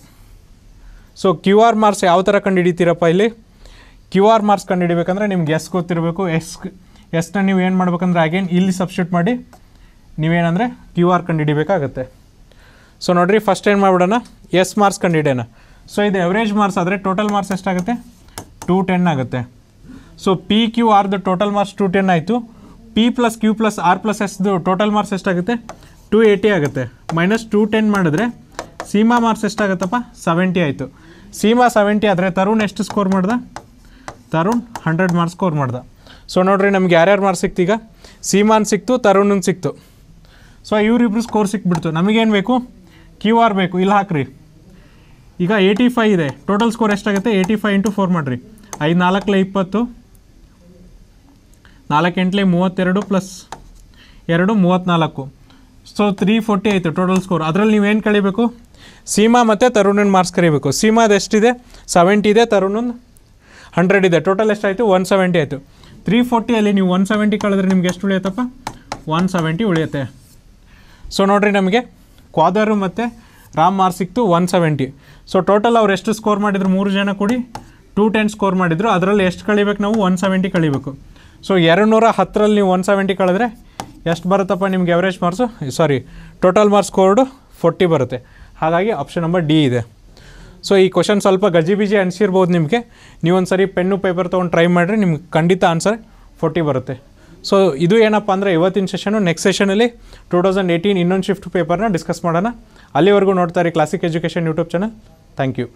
ಸೊ ಕ್ಯೂ ಆರ್ ಮಾರ್ಕ್ಸ್ ಯಾವ ಥರ ಕಂಡುಹಿಡಿತೀರಪ್ಪ ಇಲ್ಲಿ? ಕ್ಯೂ ಆರ್ ಮಾರ್ಕ್ಸ್ ಕಂಡುಹಿಡಿಬೇಕಂದ್ರೆ ನಿಮ್ಗೆ ಎಸ್ ಗೊತ್ತಿರಬೇಕು. ಎಸ್ ಎಸ್ನ ನೀವು ಏನು ಮಾಡ್ಬೇಕಂದ್ರೆ ಅಗೇನ್ ಇಲ್ಲಿ ಸಬ್ಸ್ಟ್ಯೂಟ್ ಮಾಡಿ ನೀವೇನಂದರೆ ಕ್ಯೂ ಆರ್ ಕಂಡುಹಿಡಿಬೇಕಾಗತ್ತೆ. ಸೊ ನೋಡಿರಿ ಫಸ್ಟ್ ಏನು ಮಾಡ್ಬಿಡೋಣ? ಎಸ್ ಮಾರ್ಕ್ಸ್ ಕಂಡುಹಿಡಿಯೋಣ. ಸೊ ಇದು ಎವ್ರೇಜ್ ಮಾರ್ಕ್ಸ್ ಆದರೆ ಟೋಟಲ್ ಮಾರ್ಕ್ಸ್ ಎಷ್ಟಾಗುತ್ತೆ? ಟೂ ಟೆನ್ ಆಗುತ್ತೆ. ಸೊ ಪಿ ಕ್ಯೂ ಆರ್ದು ಟೋಟಲ್ ಮಾರ್ಕ್ಸ್ ಟು ಟೆನ್ ಆಯಿತು. P plus Q plus R plus ಎಸ್ದು total marks ಎಷ್ಟಾಗುತ್ತೆ? ಟು ಏಯ್ಟಿ ಆಗುತ್ತೆ. ಮೈನಸ್ ಟು ಟೆನ್ ಮಾಡಿದ್ರೆ ಸೀಮಾ ಮಾರ್ಕ್ಸ್ ಎಷ್ಟಾಗುತ್ತಪ್ಪ? ಸೆವೆಂಟಿ ಆಯಿತು. ಸೀಮಾ ಸೆವೆಂಟಿ ಆದರೆ ತರುಣ್ ಎಷ್ಟು ಸ್ಕೋರ್ ಮಾಡ್ದ? ತರುಣ್ ಹಂಡ್ರೆಡ್ ಮಾರ್ಕ್ಸ್ ಸ್ಕೋರ್ ಮಾಡ್ದೆ. ಸೊ ನೋಡಿರಿ ನಮ್ಗೆ ಯಾರ್ಯಾರು ಮಾರ್ಕ್ಸ್ ಸಿಕ್ತೀಗ ಸೀಮಾನ್ ಸಿಕ್ತು, ತರುಣನ್ ಸಿಕ್ತು. ಸೊ ಇವರಿಬ್ರು ಸ್ಕೋರ್ ಸಿಕ್ಬಿಡ್ತು. ನಮಗೇನು ಬೇಕು? ಕ್ಯೂ ಆರ್ ಬೇಕು. ಇಲ್ಲಿ ಹಾಕ್ರಿ. ಈಗ ಏಯ್ಟಿ ಫೈ ಇದೆ. ಟೋಟಲ್ ಸ್ಕೋರ್ ಎಷ್ಟಾಗುತ್ತೆ? ಏಯ್ಟಿ ಫೈ ಇಂಟು ಫೋರ್ ಮಾಡಿರಿ. ಐದು ನಾಲ್ಕಲೆ ಇಪ್ಪತ್ತು. ನಾಲ್ಕು ಎಂಟ್ಲೆ ಮೂವತ್ತೆರಡು ಪ್ಲಸ್ ಎರಡು ಮೂವತ್ತ್ನಾಲ್ಕು ಸೊ ತ್ರೀ ಫೋರ್ಟಿ ಆಯಿತು ಟೋಟಲ್ ಸ್ಕೋರ್ ಅದರಲ್ಲಿ ನೀವೇನು ಕಳಿಬೇಕು? ಸೀಮಾ ಮತ್ತು ತರುಣನ್ ಮಾರ್ಕ್ಸ್ ಕರಿಬೇಕು. ಸೀಮಾದ ಎಷ್ಟಿದೆ? ಸೆವೆಂಟಿ ಇದೆ, ತರುಣನ್ ಹಂಡ್ರೆಡ್ ಇದೆ. ಟೋಟಲ್ ಎಷ್ಟಾಯಿತು? ಒನ್ ಸೆವೆಂಟಿ ಆಯಿತು. ತ್ರೀ ಫೋರ್ಟಿಯಲ್ಲಿ ನೀವು ಒನ್ ಸೆವೆಂಟಿ ಕಳೆದ್ರೆ ನಿಮ್ಗೆ ಎಷ್ಟು ಉಳಿಯುತ್ತಪ್ಪ? ಒನ್ ಸೆವೆಂಟಿ ಉಳಿಯುತ್ತೆ. ಸೊ ನೋಡಿರಿ ನಮಗೆ. ಕ್ವಾದರು ಮತ್ತು ರಾಮ್ ಮಾರ್ಕ್ಸ್ ಸಿಕ್ತು ಒನ್ ಸೆವೆಂಟಿ ಸೊ ಟೋಟಲ್ ಅವ್ರು ಎಷ್ಟು ಸ್ಕೋರ್ ಮಾಡಿದ್ರು? ಮೂರು ಜನ ಕೂಡಿ ಟೂ ಟೆನ್ ಸ್ಕೋರ್ ಮಾಡಿದ್ರು. ಅದರಲ್ಲಿ ಎಷ್ಟು ಕಳಿಬೇಕು ನಾವು? One seventy ಕಳಿಬೇಕು. ಸೊ ಎರಡು ನೂರ ಹತ್ತರಲ್ಲಿ ನೀವು ಒನ್ ಸೆವೆಂಟಿ ಕಳೆದ್ರೆ ಎಷ್ಟು ಬರುತ್ತಪ್ಪ ನಿಮ್ಗೆ average marks sorry total marks scored forty ಬರುತ್ತೆ. ಹಾಗಾಗಿ ಆಪ್ಷನ್ ನಂಬರ್ ಡಿ ಇದೆ. ಸೊ ಈ ಕ್ವಶನ್ ಸ್ವಲ್ಪ ಗಜಿ ಬಿಜಿ ಅನಿಸಿರ್ಬೋದು ನಿಮಗೆ. ನೀವೊಂದು ಸರಿ ಪೆನ್ನು ಪೇಪರ್ ತೊಗೊಂಡು ಟ್ರೈ ಮಾಡಿರಿ, ನಿಮ್ಗೆ ಖಂಡಿತ ಆನ್ಸರ್ ಫೋರ್ಟಿ ಬರುತ್ತೆ. ಸೊ ಇದು ಏನಪ್ಪ ಅಂದರೆ ಇವತ್ತಿನ ಸೆಷನು ನೆಕ್ಸ್ಟ್ ಸೆಷನಲ್ಲಿ ಟೂ ತೌಸಂಡ್ ಏಯ್ಟೀನ್ ಇನ್ನೊಂದು ಶಿಫ್ಟ್ ಪೇಪರ್ನ ಡಿಸ್ಕಸ್ ಮಾಡೋಣ. ಅಲ್ಲಿವರೆಗೂ ನೋಡ್ತಾರೆ classic education YouTube channel thank you